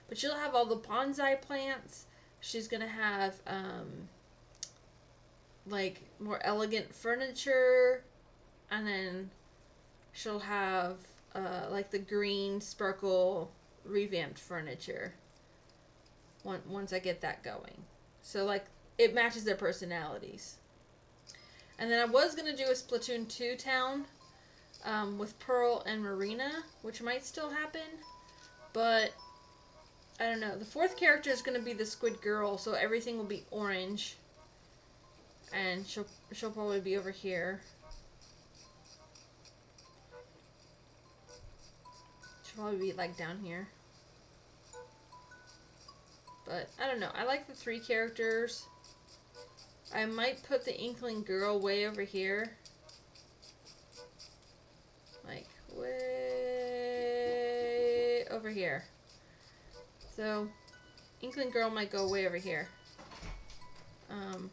Speaker 1: but she'll have all the bonsai plants. She's gonna have um, like more elegant furniture, and then she'll have uh, like the green sparkle revamped furniture. Once once I get that going, so like it matches their personalities. And then I was gonna do a Splatoon two town, um, with Pearl and Marina, which might still happen, but I don't know. The fourth character is gonna be the Squid Girl, so everything will be orange and she'll she'll probably be over here. Probably be like down here. But I don't know. I like the three characters. I might put the Inkling girl way over here. Like way over here. So Inkling girl might go way over here. Um,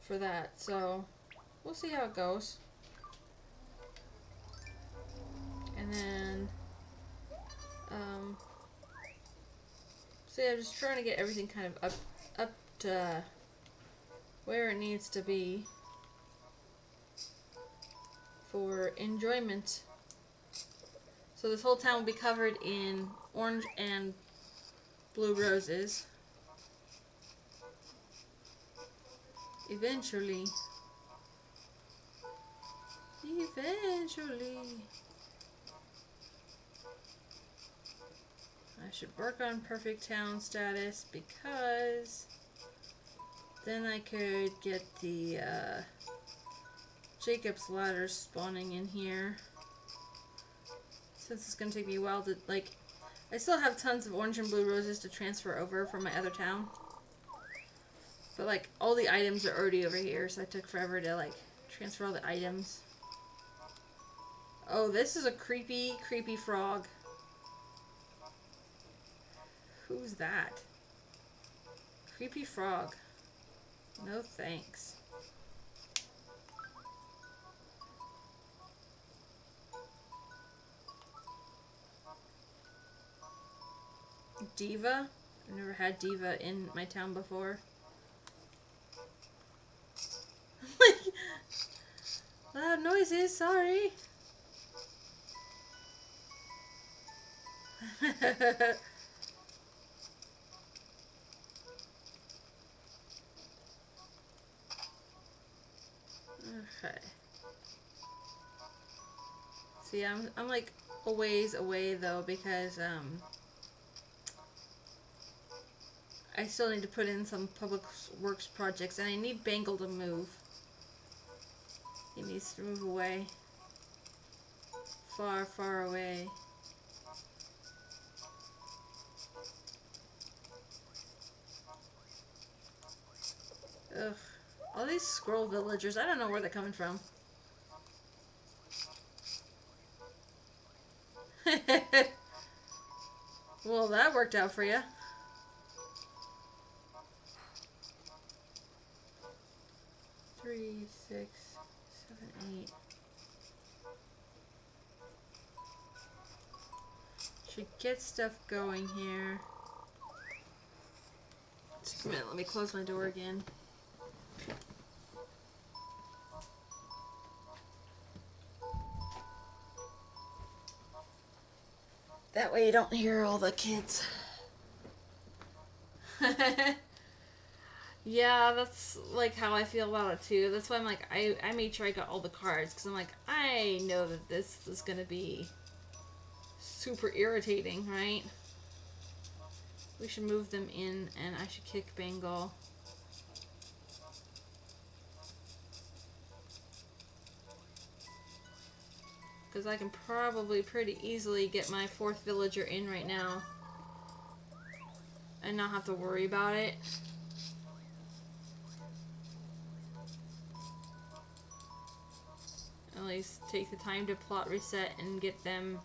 Speaker 1: for that. So we'll see how it goes. And then, um, see, I'm just trying to get everything kind of up, up to where it needs to be for enjoyment. So this whole town will be covered in orange and blue roses. Eventually. Eventually. Should work on perfect town status because then I could get the uh, Jacob's ladder spawning in here. Since it's going to take me a while to, like, I still have tons of orange and blue roses to transfer over from my other town. But like all the items are already over here, so I took forever to like transfer all the items. Oh, this is a creepy, creepy frog. Who's that? Creepy frog. No thanks. Diva? I've never had Diva in my town before. Loud noises, sorry. okay. See, I'm, I'm like a ways away though because um, I still need to put in some public works projects and I need Bangle to move. He needs to move away. Far, far away. Ugh. All these scroll villagers, I don't know where they're coming from. well, that worked out for you. Three, six, eight. Should get stuff going here. Just a minute, let me close my door again. That way you don't hear all the kids. Yeah, that's like how I feel about it too. That's why I'm like, I, I made sure I got all the cards because I'm like, I know that this is gonna be super irritating, right? We should move them in and I should kick Bangle. Because I can probably pretty easily get my fourth villager in right now. And not have to worry about it. At least take the time to plot reset and get them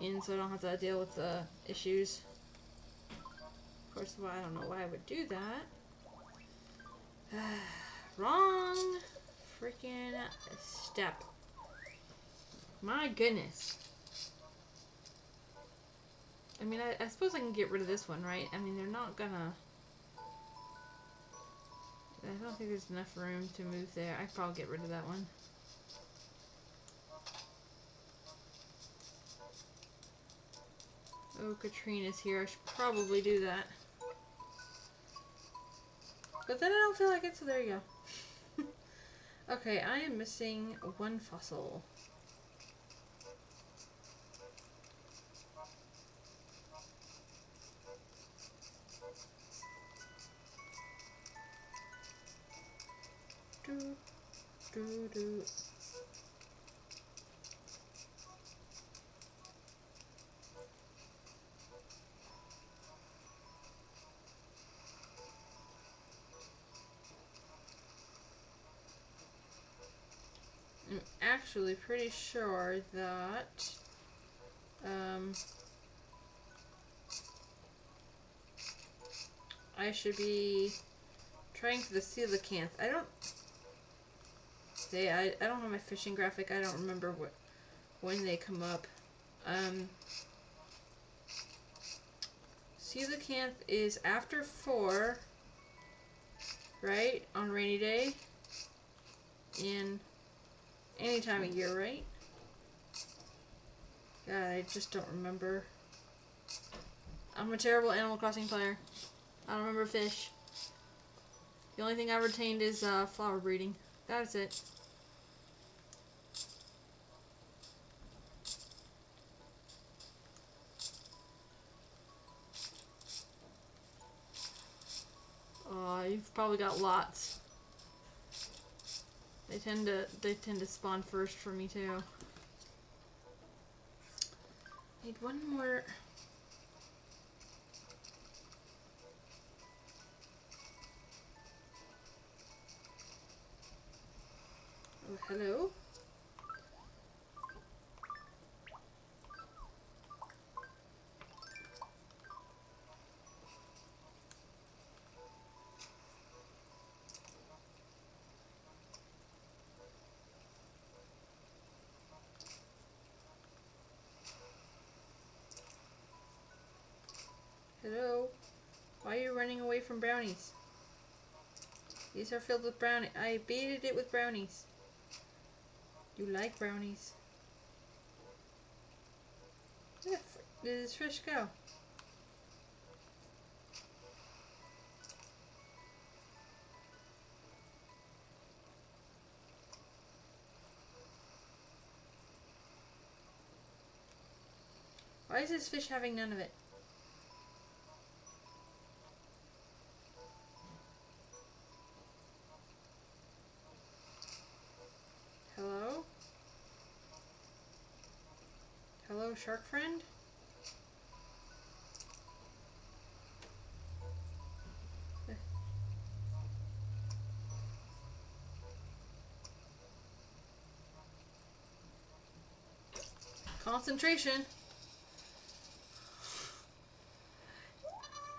Speaker 1: in so I don't have to deal with the issues. Of course, well, I don't know why I would do that. Wrong freaking step. My goodness. I mean, I, I suppose I can get rid of this one, right? I mean, they're not gonna... I don't think there's enough room to move there. I probably get rid of that one. Oh, Katrina's here. I should probably do that. But then I don't feel like it, so there you go. okay, I am missing one fossil. Actually pretty sure that um, I should be trying for the coelacanth. I don't say I, I don't have my fishing graphic. I don't remember what when they come up. Um, coelacanth is after four, right? On rainy day. In any time of year, right? God, I just don't remember. I'm a terrible Animal Crossing player. I don't remember fish. The only thing I retained is uh, flower breeding. That's it. Aw, you've probably got lots. They tend to they tend to spawn first for me too. Need one more. Oh, hello. Hello. From brownies? These are filled with brownie. I beaded it with brownies. You like brownies. Where did this fish go? Why is this fish having none of it? Shark friend? Concentration.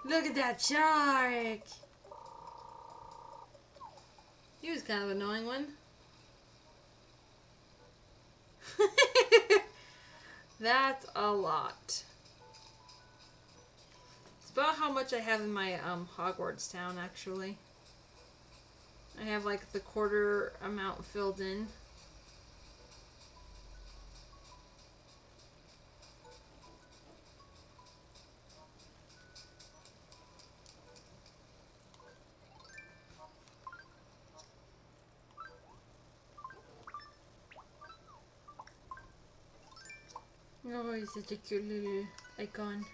Speaker 1: Look at that shark! He was kind of an annoying one. That's a lot. It's about how much I have in my um, Hogwarts town, actually. I have like the quarter amount filled in. Oh, he's such a cute little icon.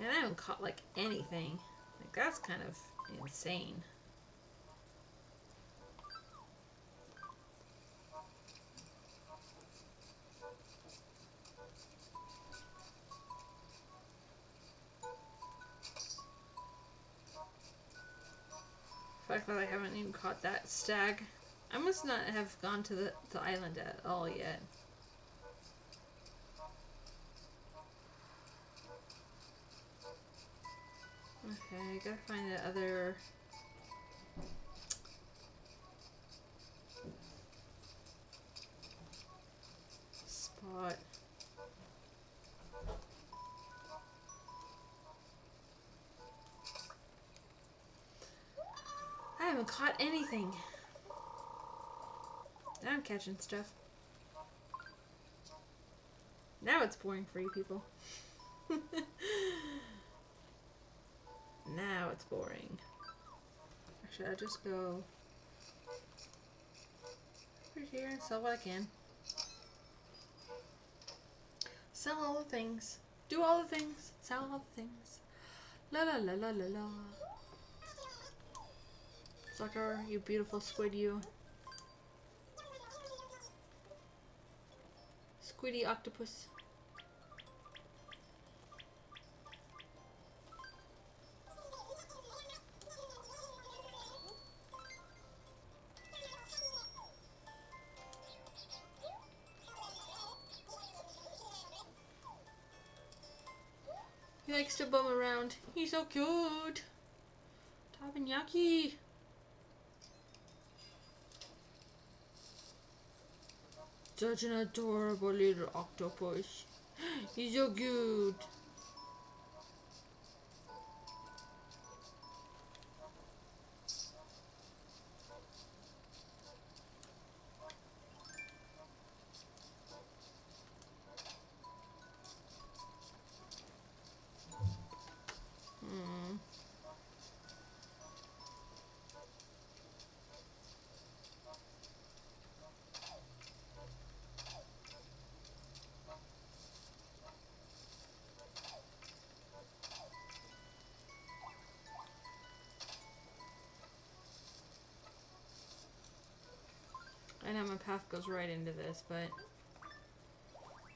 Speaker 1: And I haven't caught like anything. Like that's kind of insane. Stag. I must not have gone to the, the island at all yet. Okay, I gotta find the other. Caught anything. I'm catching stuff. Now it's boring for you people. now it's boring. Actually, I'll just go over here and sell what I can. Sell all the things. Do all the things. Sell all the things. La la la la la la. Zucker, you beautiful squid, you. Squiddy octopus. He likes to bum around. He's so cute. Tabinyaki. Such an adorable little octopus. He's so cute. Know my path goes right into this, but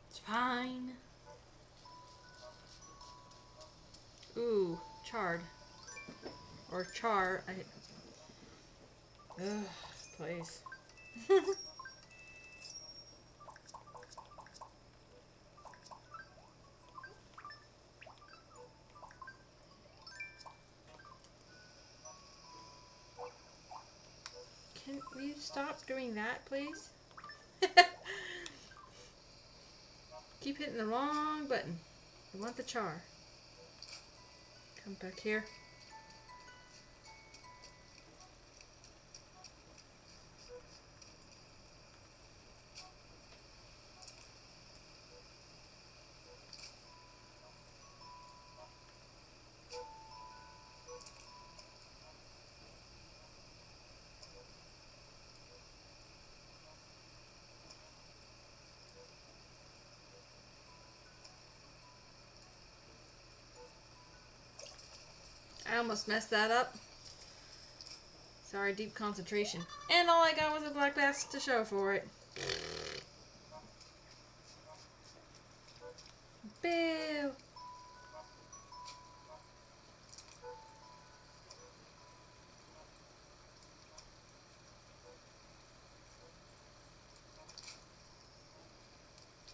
Speaker 1: it's fine. Ooh, charred. Or char. I. Ugh, this place. stop doing that, please? Keep hitting the wrong button. I want the char. Come back here. Almost messed that up. Sorry, deep concentration. And all I got was a black bass to show for it. Boo!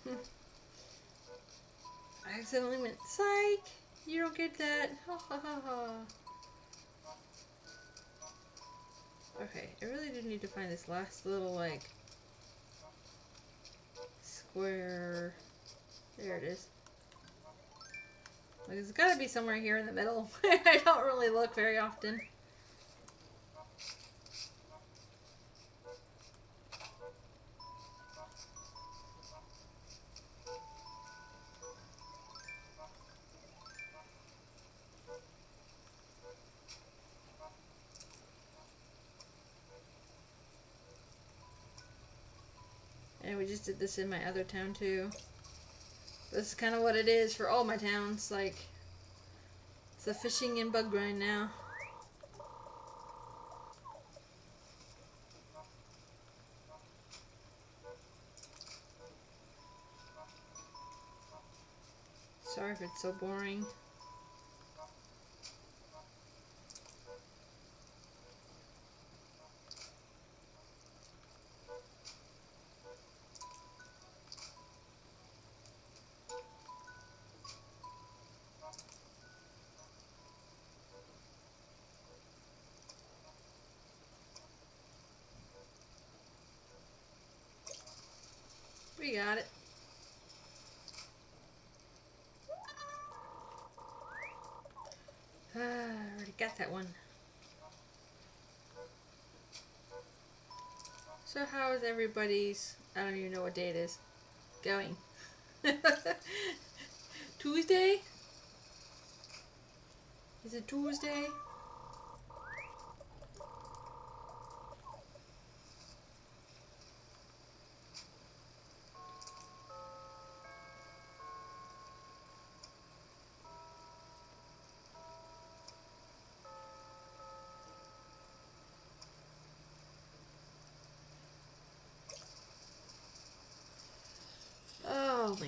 Speaker 1: I accidentally went psych. You don't get that. Ha ha ha ha. Okay, I really do need to find this last little like square. There it is. Like, it's gotta be somewhere here in the middle. I don't really look very often. We just did this in my other town too. This is kind of what it is for all my towns. Like, it's a fishing and bug grind now. Sorry if it's so boring. We got it. Ah, I already got that one. So how is everybody's, I don't even know what day it is, going? Tuesday? Is it Tuesday?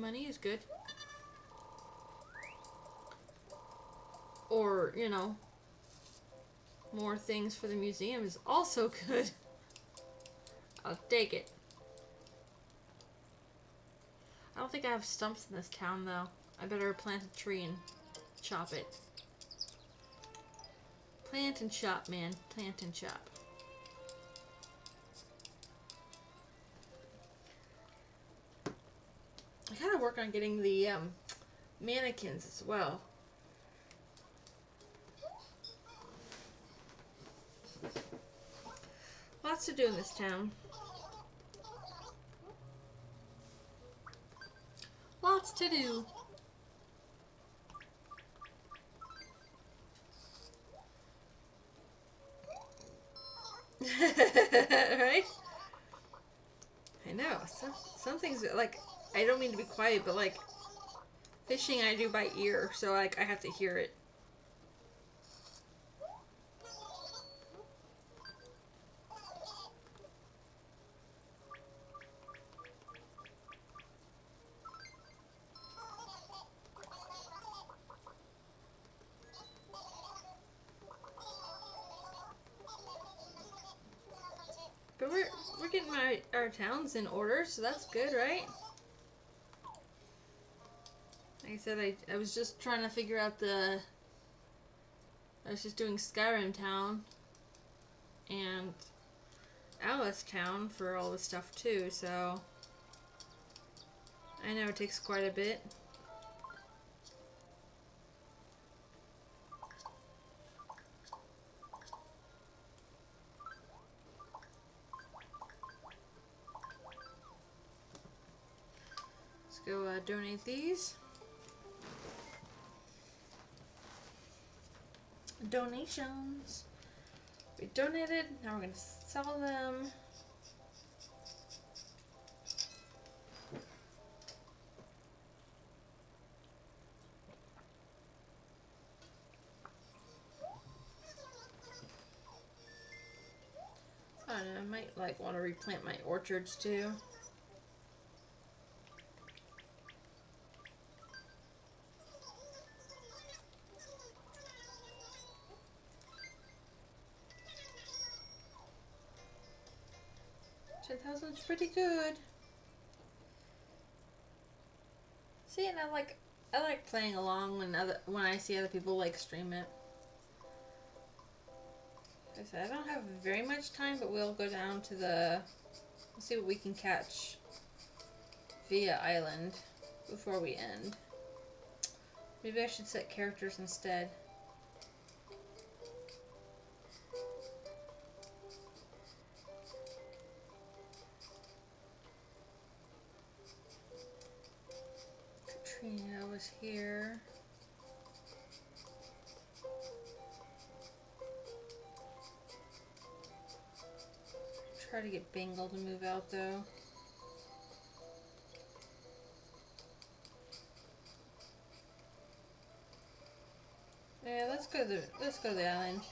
Speaker 1: Money is good. Or, you know, more things for the museum is also good. I'll take it. I don't think I have stumps in this town, though. I better plant a tree and chop it. Plant and chop, man. Plant and chop. On getting the um, mannequins as well. Lots to do in this town. Lots to do. right? I know. Some some things like I don't mean to be quiet, but like fishing I do by ear, so like I have to hear it. But we're we're getting our, our towns in order, so that's good, right? Said, I, I was just trying to figure out the... I was just doing Skyrim Town and Alice Town for all the stuff too, so... I know it takes quite a bit. Let's go uh, donate these. Donations. We donated, now we're going to sell them. I might like want to replant my orchards too. Pretty good. See, and I like I like playing along when other when I see other people like stream it. Like I said I don't have very much time, but we'll go down to the Let's see what we can catch via island before we end. Maybe I should set characters instead. Here. Try to get Bangle to move out though. Yeah, let's go to the let's go to the island.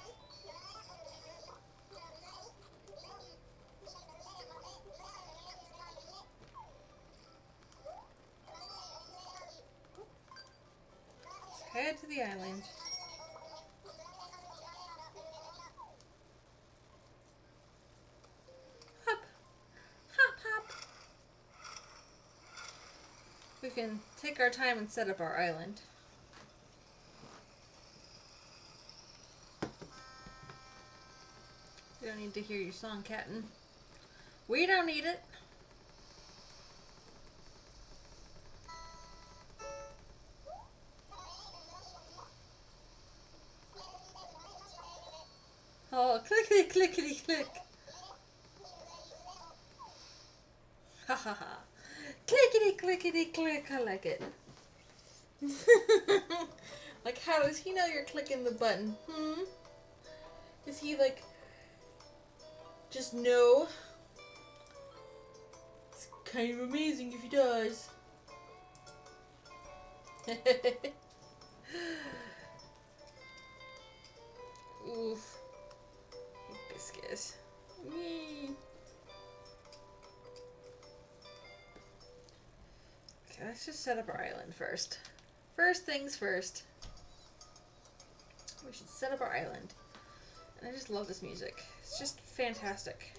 Speaker 1: Island. Hop, hop, hop. We can take our time and set up our island. We don't need to hear your song, Captain. We don't need it. Clickety click. I like it. like, how does he know you're clicking the button? Hmm? Is he like just know. It's kind of amazing if he does. just set up our island first. First things first. We should set up our island. And I just love this music. It's just fantastic.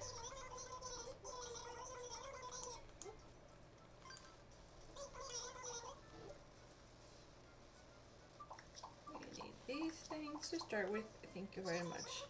Speaker 1: We need these things to start with. Thank you very much.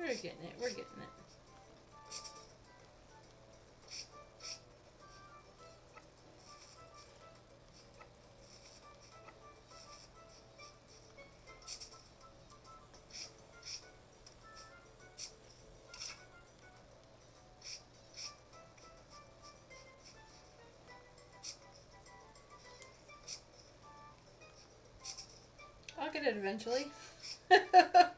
Speaker 1: We're getting it. We're getting it. I'll get it eventually.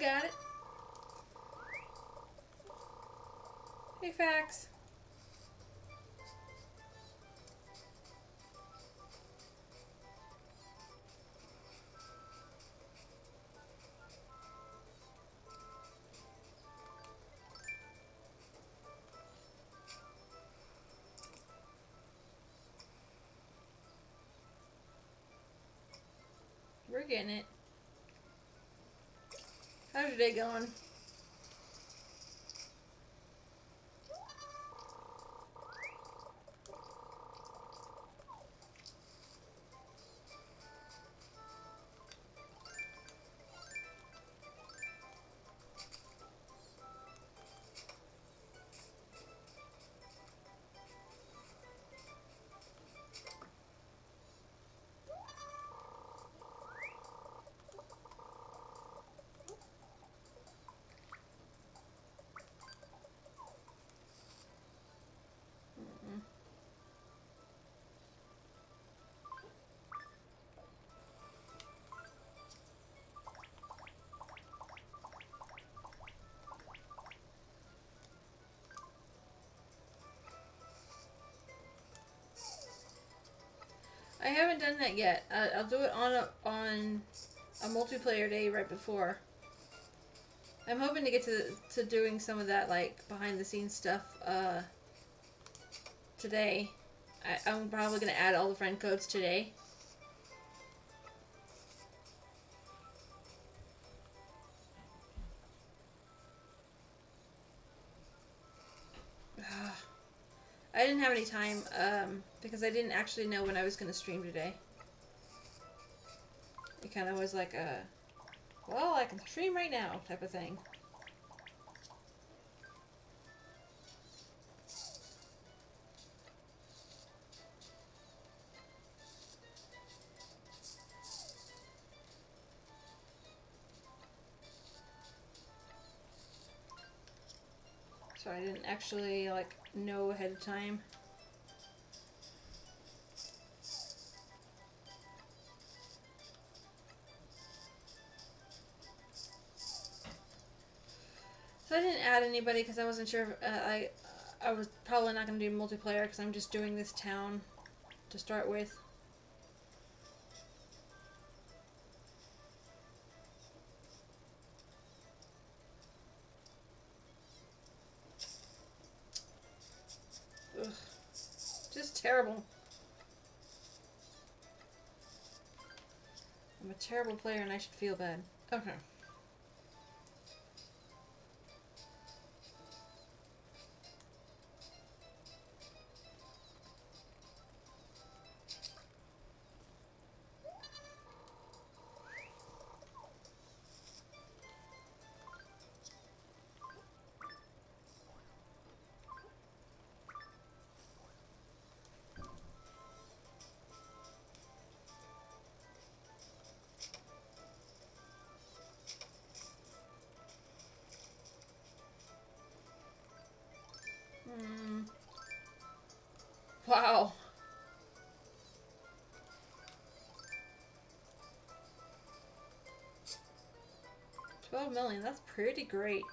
Speaker 1: got it. Hey, Fax. We're getting it. How's your day going? I haven't done that yet. Uh, I'll do it on a on a multiplayer day right before. I'm hoping to get to to doing some of that like behind the scenes stuff uh, today. I, I'm probably gonna add all the friend codes today. I didn't have any time um, because I didn't actually know when I was gonna stream today. It kind of was like a, well, I can stream right now type of thing. I didn't actually like know ahead of time. So I didn't add anybody because I wasn't sure. If, uh, I I was probably not going to do multiplayer because I'm just doing this town to start with. Terrible player and I should feel bad. Okay. Million, that's pretty great.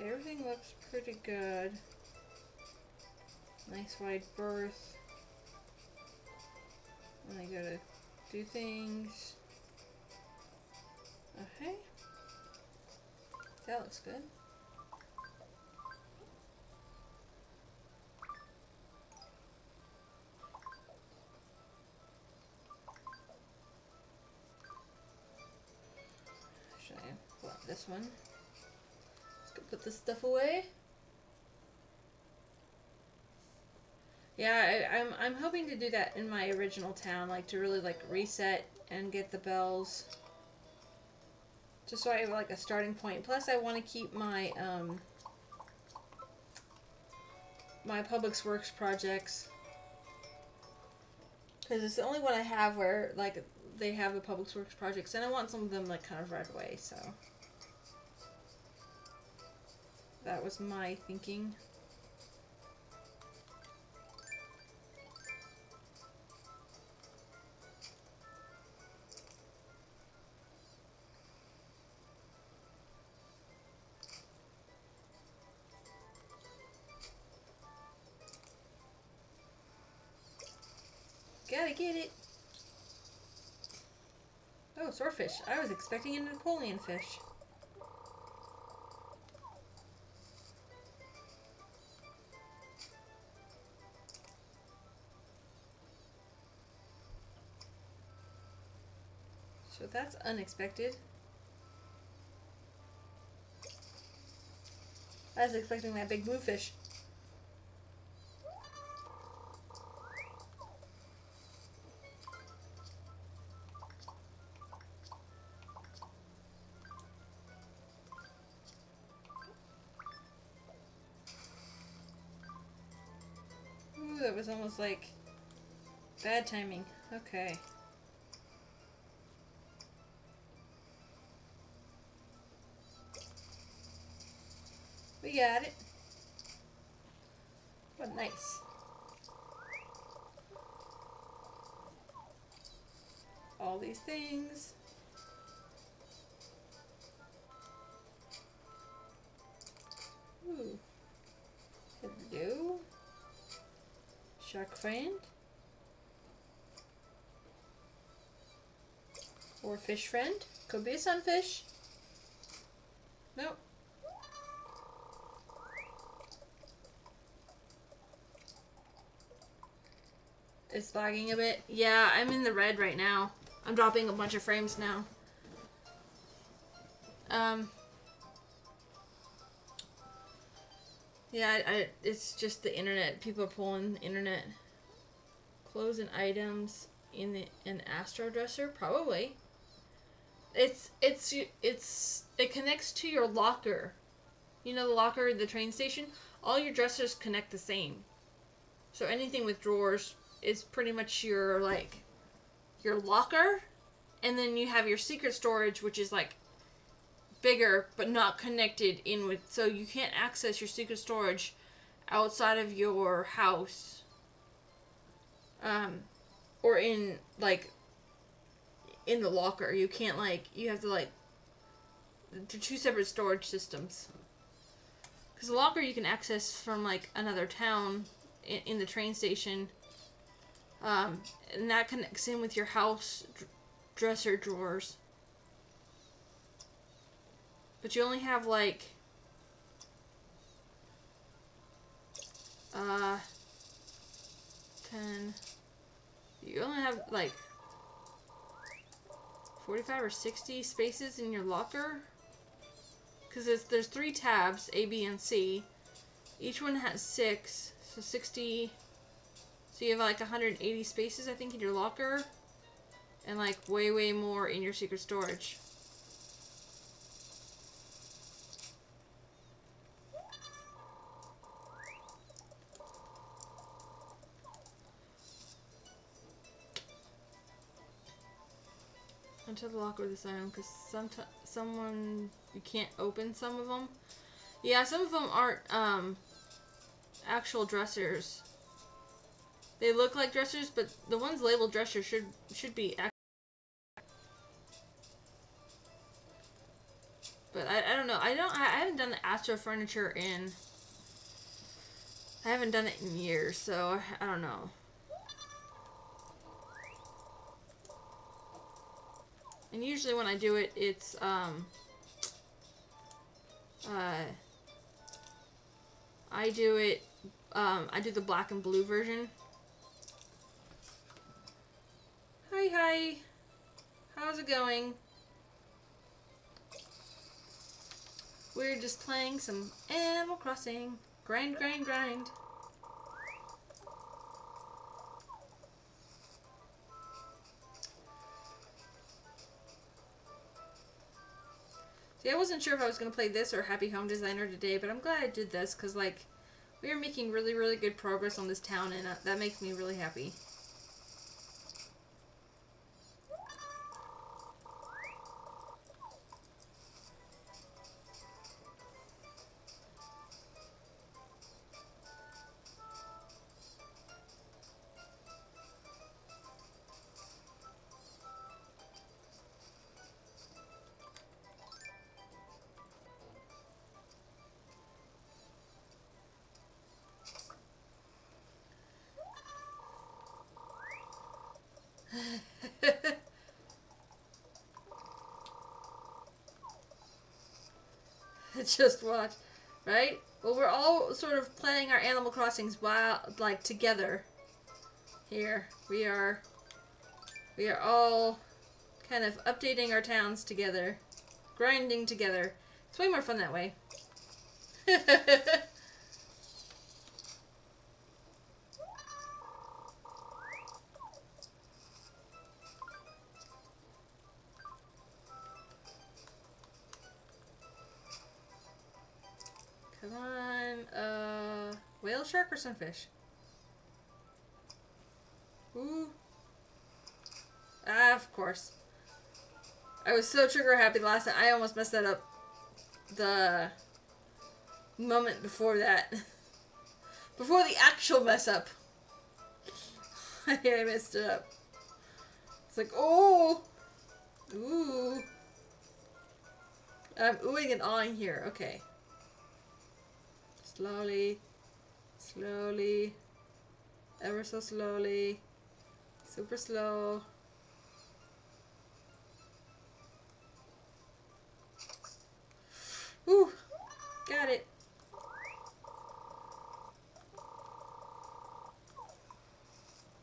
Speaker 1: Everything looks pretty good. Nice wide berth. And I gotta do things. Okay. That looks good. Should I pull this one? Put this stuff away. Yeah, I, I'm I'm hoping to do that in my original town, like to really like reset and get the bells. Just so I have like a starting point. Plus, I want to keep my um my public works projects because it's the only one I have where like they have the public works projects, and I want some of them like kind of right away. So that was my thinking. Gotta get it. Oh, swordfish. I was expecting a Napoleon fish. Unexpected. I was expecting that big bluefish. Ooh, that was almost like bad timing. Okay. Got it. What nice. All these things. Ooh. Hello. Shark friend. Or fish friend. Could be a sunfish. Nope. It's lagging a bit. Yeah, I'm in the red right now. I'm dropping a bunch of frames now. Um. Yeah, I, I, it's just the internet. People are pulling the internet. Clothes and items in the an Astro dresser, probably. It's it's it's it connects to your locker. You know the locker at the train station. All your dressers connect the same. So anything with drawers is pretty much your like your locker, and then you have your secret storage, which is like bigger but not connected in with so you can't access your secret storage outside of your house um or in like in the locker. You can't like you have to like they're two separate storage systems. Because the locker you can access from like another town in, in the train station um and that connects in with your house dresser drawers. But you only have like uh 10 you only have like 45 or 60 spaces in your locker? Because there's, there's three tabs A, B, and C. Each one has six so 60 so you have like 180 spaces I think in your locker and like way way more in your secret storage Into the locker this item because sometimes someone you can't open some of them. Yeah, some of them aren't um actual dressers. They look like dressers, but the ones labeled dresser should should be. But I, I don't know. I don't. I, haven't done the Astro furniture in. I haven't done it in years, so I, I don't know. And usually when I do it, it's, um, uh, I do it, um, I do the black and blue version. Hi, hi. How's it going? We're just playing some Animal Crossing. Grind, grind, grind. See, I wasn't sure if I was going to play this or Happy Home Designer today, but I'm glad I did this because, like, we are making really, really good progress on this town, and uh, that makes me really happy. Just watch, right? Well, we're all sort of playing our Animal Crossings while, like, together. Here, we are, we are all kind of updating our towns together, grinding together. It's way more fun that way. shark or? Ooh. Ah, of course. I was so trigger happy last time. I almost messed that up. The moment before that. Before the actual mess up. I messed it up. It's like, oh! Ooh. I'm oohing and awing here. Okay. Slowly. Slowly. Ever so slowly. Super slow. Ooh. Got it.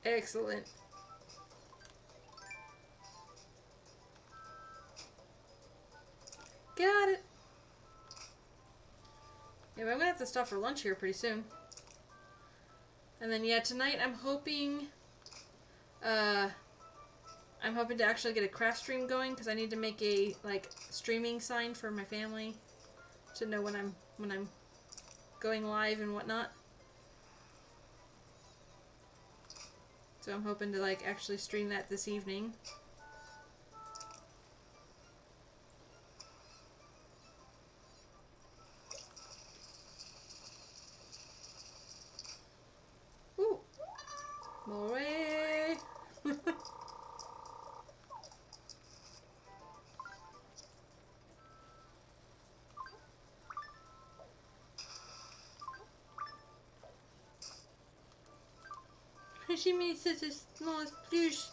Speaker 1: Excellent. Got it. Yeah, I'm gonna have to stop for lunch here pretty soon. And then yeah, tonight I'm hoping uh I'm hoping to actually get a craft stream going because I need to make a like streaming sign for my family to know when I'm when I'm going live and whatnot. So I'm hoping to like actually stream that this evening. She made such a small sploosh.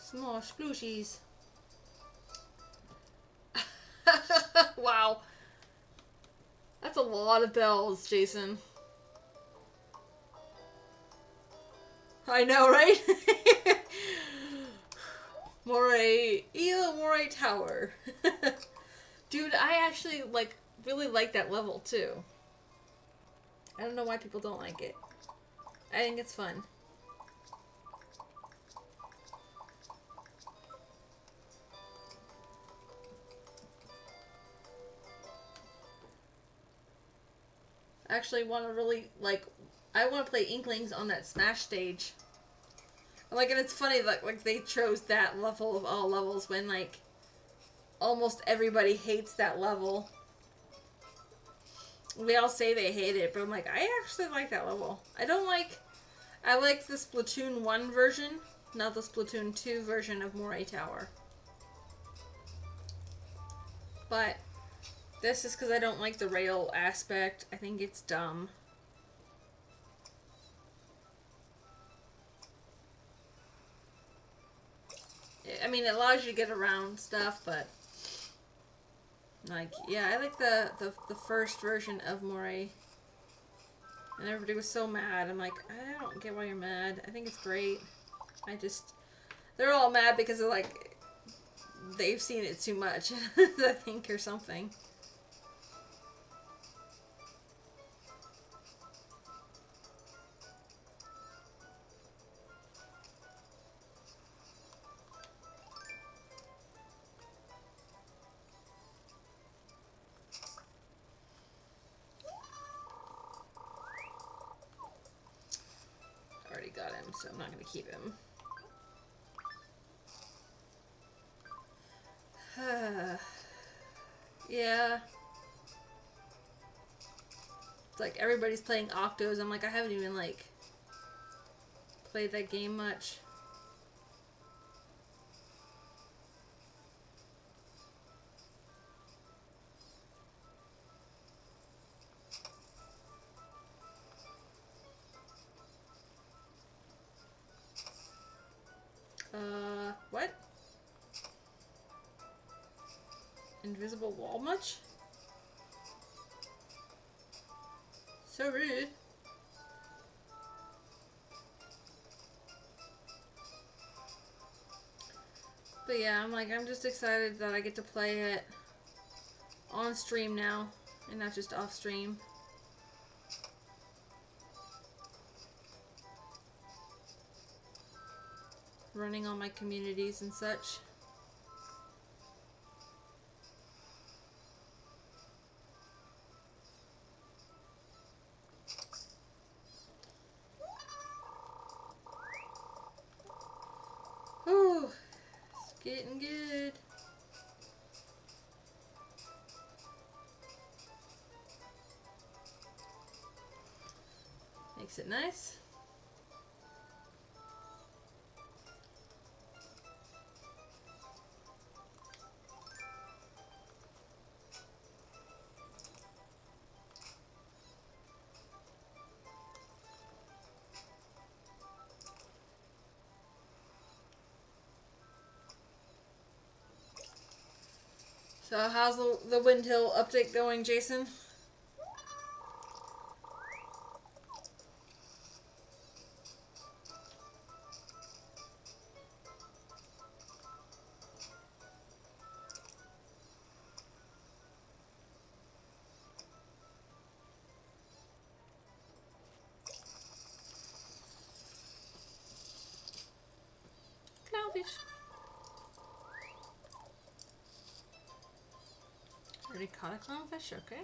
Speaker 1: Small lot of bells, Jason. I know, right? Moray, Ela Moray Tower. Dude, I actually, like, really like that level, too. I don't know why people don't like it. I think it's fun. Actually want to really, like, I want to play Inklings on that Smash stage. Like, and it's funny, like, like they chose that level of all levels when, like, almost everybody hates that level. They all say they hate it, but I'm like, I actually like that level. I don't like, I like the Splatoon 1 version, not the Splatoon 2 version of Moray Tower. But, this is because I don't like the rail aspect. I think it's dumb. I mean, it allows you to get around stuff, but like, yeah, I like the the, the first version of Moray. And everybody was so mad. I'm like, I don't get why you're mad. I think it's great. I just, they're all mad because of like, they've seen it too much, I think, or something. Everybody's playing Octos. I'm like, I haven't even like played that game much. Like, I'm just excited that I get to play it on stream now and not just off stream. Running all my communities and such. So how's the, the Windhill update going, Jason? Clownfish? Okay.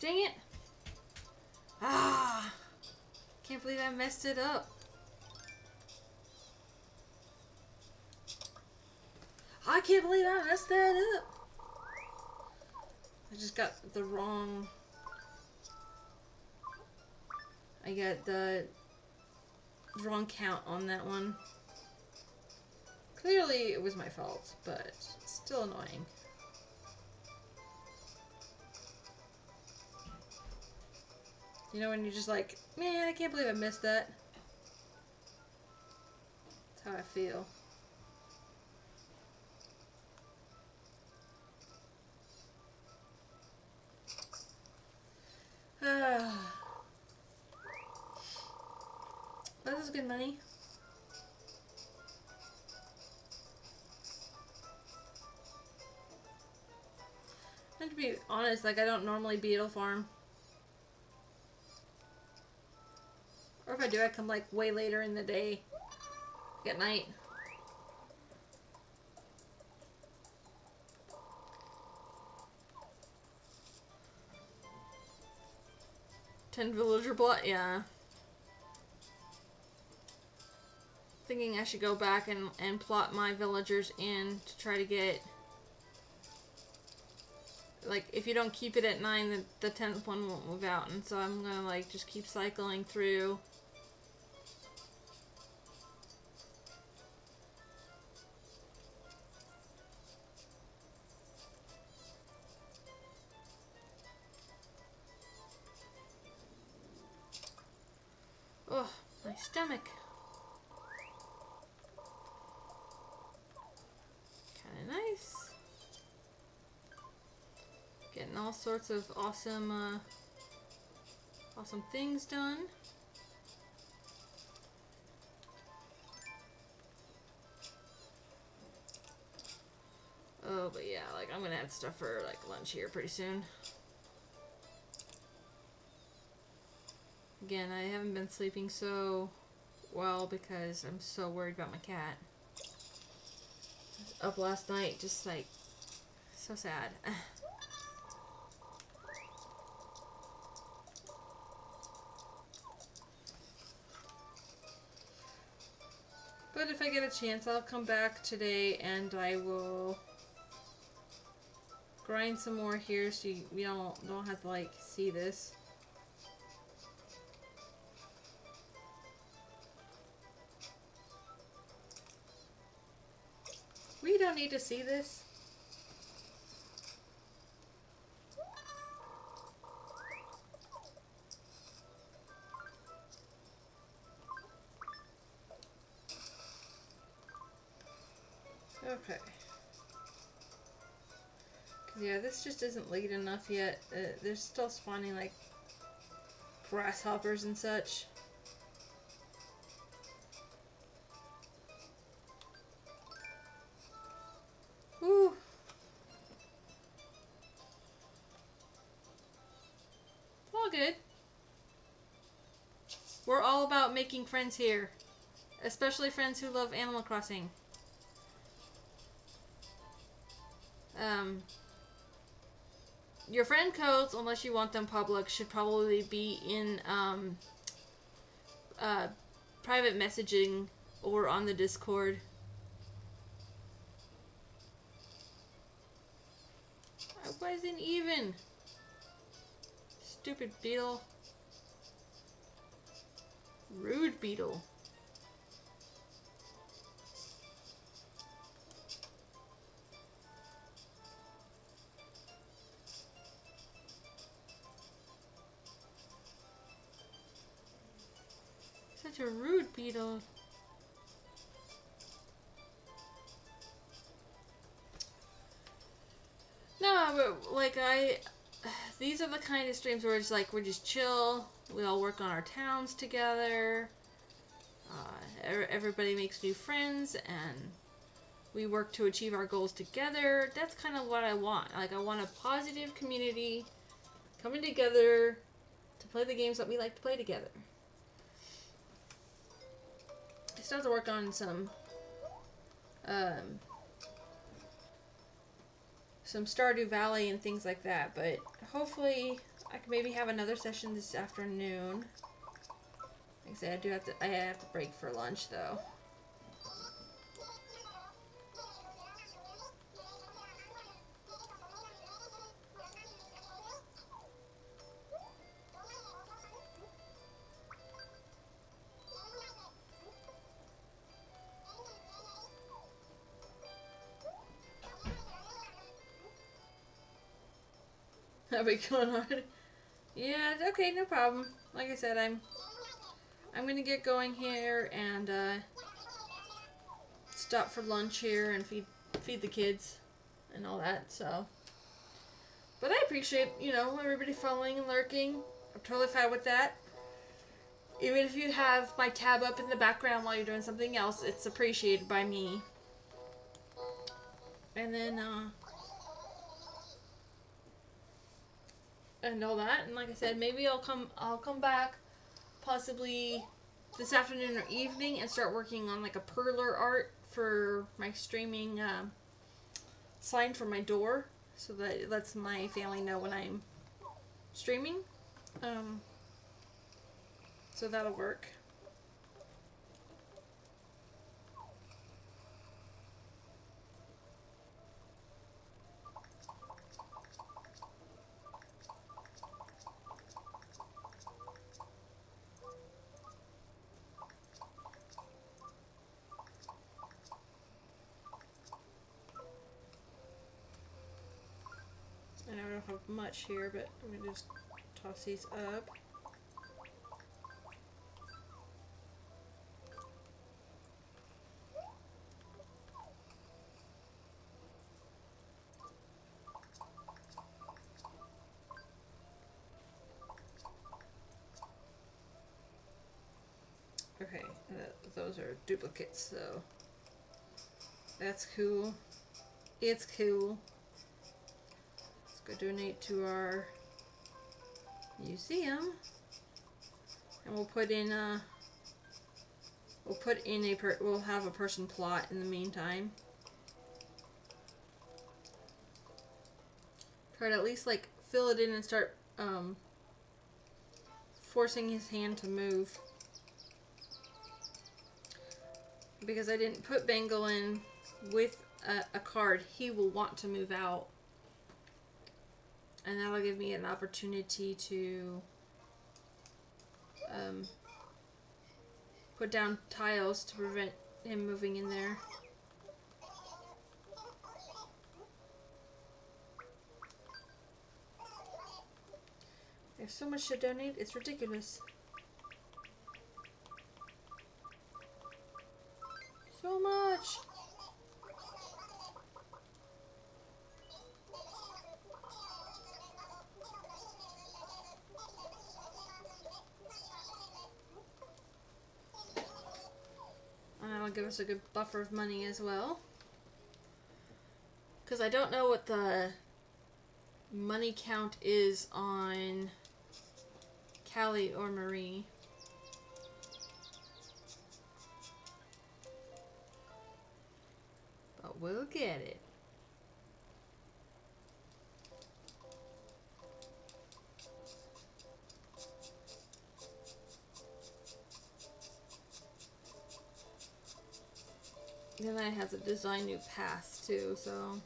Speaker 1: Dang it! Ah! Can't believe I messed it up. I can't believe I messed that up. I just got the wrong. I got the wrong count on that one. Clearly it was my fault, but still annoying. You know when you're just like, man, I can't believe I missed that. That's how I feel. this is good money. Have to be honest, like I don't normally beetle farm. Do, I come like way later in the day. At night. Ten villager plot, yeah. Thinking I should go back and, and plot my villagers in to try to get like if you don't keep it at nine the, the 10th one won't move out and so I'm gonna like just keep cycling through sorts of awesome, uh, awesome things done. Oh, but yeah, like I'm gonna have stuff for like lunch here pretty soon. Again, I haven't been sleeping so well because I'm so worried about my cat. Up last night, just like so sad. chance, I'll come back today and I will grind some more here so you, you don't don't have to like see this. We don't need to see this. Just isn't late enough yet. Uh, they're still spawning like grasshoppers and such. It's all good. We're all about making friends here. Especially friends who love Animal Crossing. Um, your friend codes, unless you want them public, should probably be in um, uh, private messaging or on the Discord. I wasn't even. Stupid beetle. Rude beetle. A rude beetle. No, but like I, these are the kind of streams where it's like we're just chill. We all work on our towns together. Uh, everybody makes new friends, and we work to achieve our goals together. That's kind of what I want. Like I want a positive community coming together to play the games that we like to play together. Still have to work on some um, some Stardew Valley and things like that, but hopefully I can maybe have another session this afternoon. Like I said, I do have to I have to break for lunch though. Be going on. Yeah, okay, no problem. Like I said, I'm I'm gonna get going here and uh, stop for lunch here and feed feed the kids and all that. So, but I appreciate you know everybody following and lurking. I'm totally fine with that. Even if you have my tab up in the background while you're doing something else, it's appreciated by me. And then, uh, and all that. And like I said, maybe I'll come I'll come back possibly this afternoon or evening and start working on like a perler art for my streaming um, sign for my door so that it lets my family know when I'm streaming. Um, so that'll work. have much here, but I'm going to just toss these up. Okay, uh, those are duplicates, so that's cool. It's cool. Go donate to our museum, and we'll put in a. We'll put in a per. We'll have a person plot in the meantime. Try to at least like fill it in and start um, forcing his hand to move. Because I didn't put Bangle in with a, a card, he will want to move out. And that'll give me an opportunity to um, put down tiles to prevent him moving in there. There's so much to donate, it's ridiculous. So much! That'll give us a good buffer of money as well. Because I don't know what the money count is on Callie or Marie. But we'll get it. And then I have to design new paths too, so.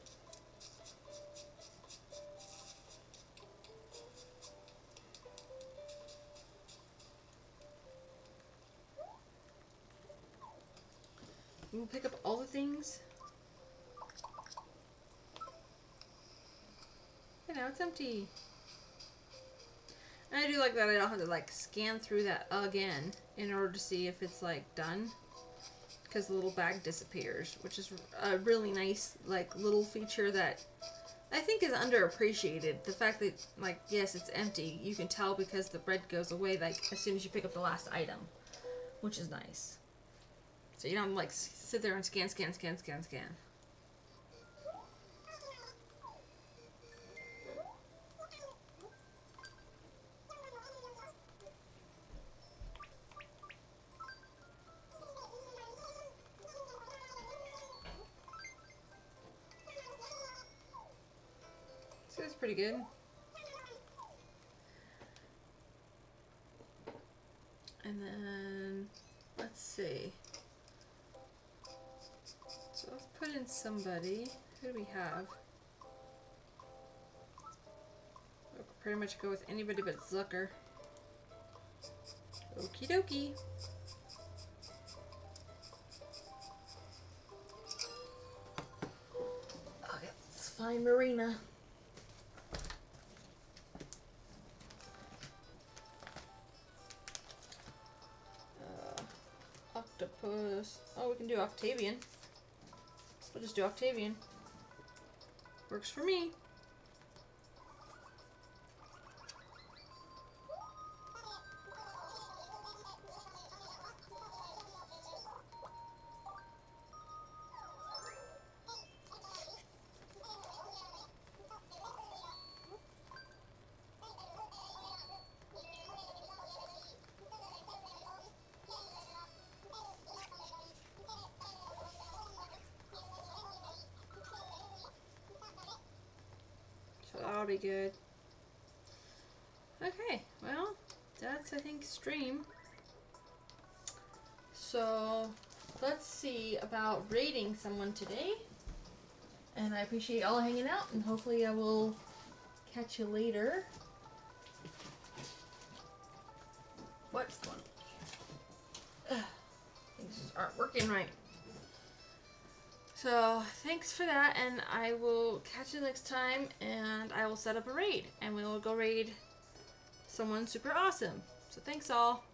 Speaker 1: We'll pick up all the things. And now it's empty. And I do like that I don't have to like scan through that again in order to see if it's like done. Because the little bag disappears, which is a really nice like little feature that I think is underappreciated. The fact that like yes it's empty, you can tell because the bread goes away like as soon as you pick up the last item, which is nice. So you don't like sit there and scan, scan, scan, scan, scan. Pretty good. And then let's see. So let's put in somebody. Who do we have? Pretty much go with anybody but Zucker. Okie dokie. Okay, let's find Marina. Octopus. Oh, we can do Octavian. We'll just do Octavian. Works for me. Stream. So let's see about rating someone today. And I appreciate y'all hanging out and hopefully I will catch you later. What's going on? Ugh, things just aren't working right. So thanks for that, and I will catch you next time, and I will set up a raid, and we will go raid someone super awesome. So thanks all.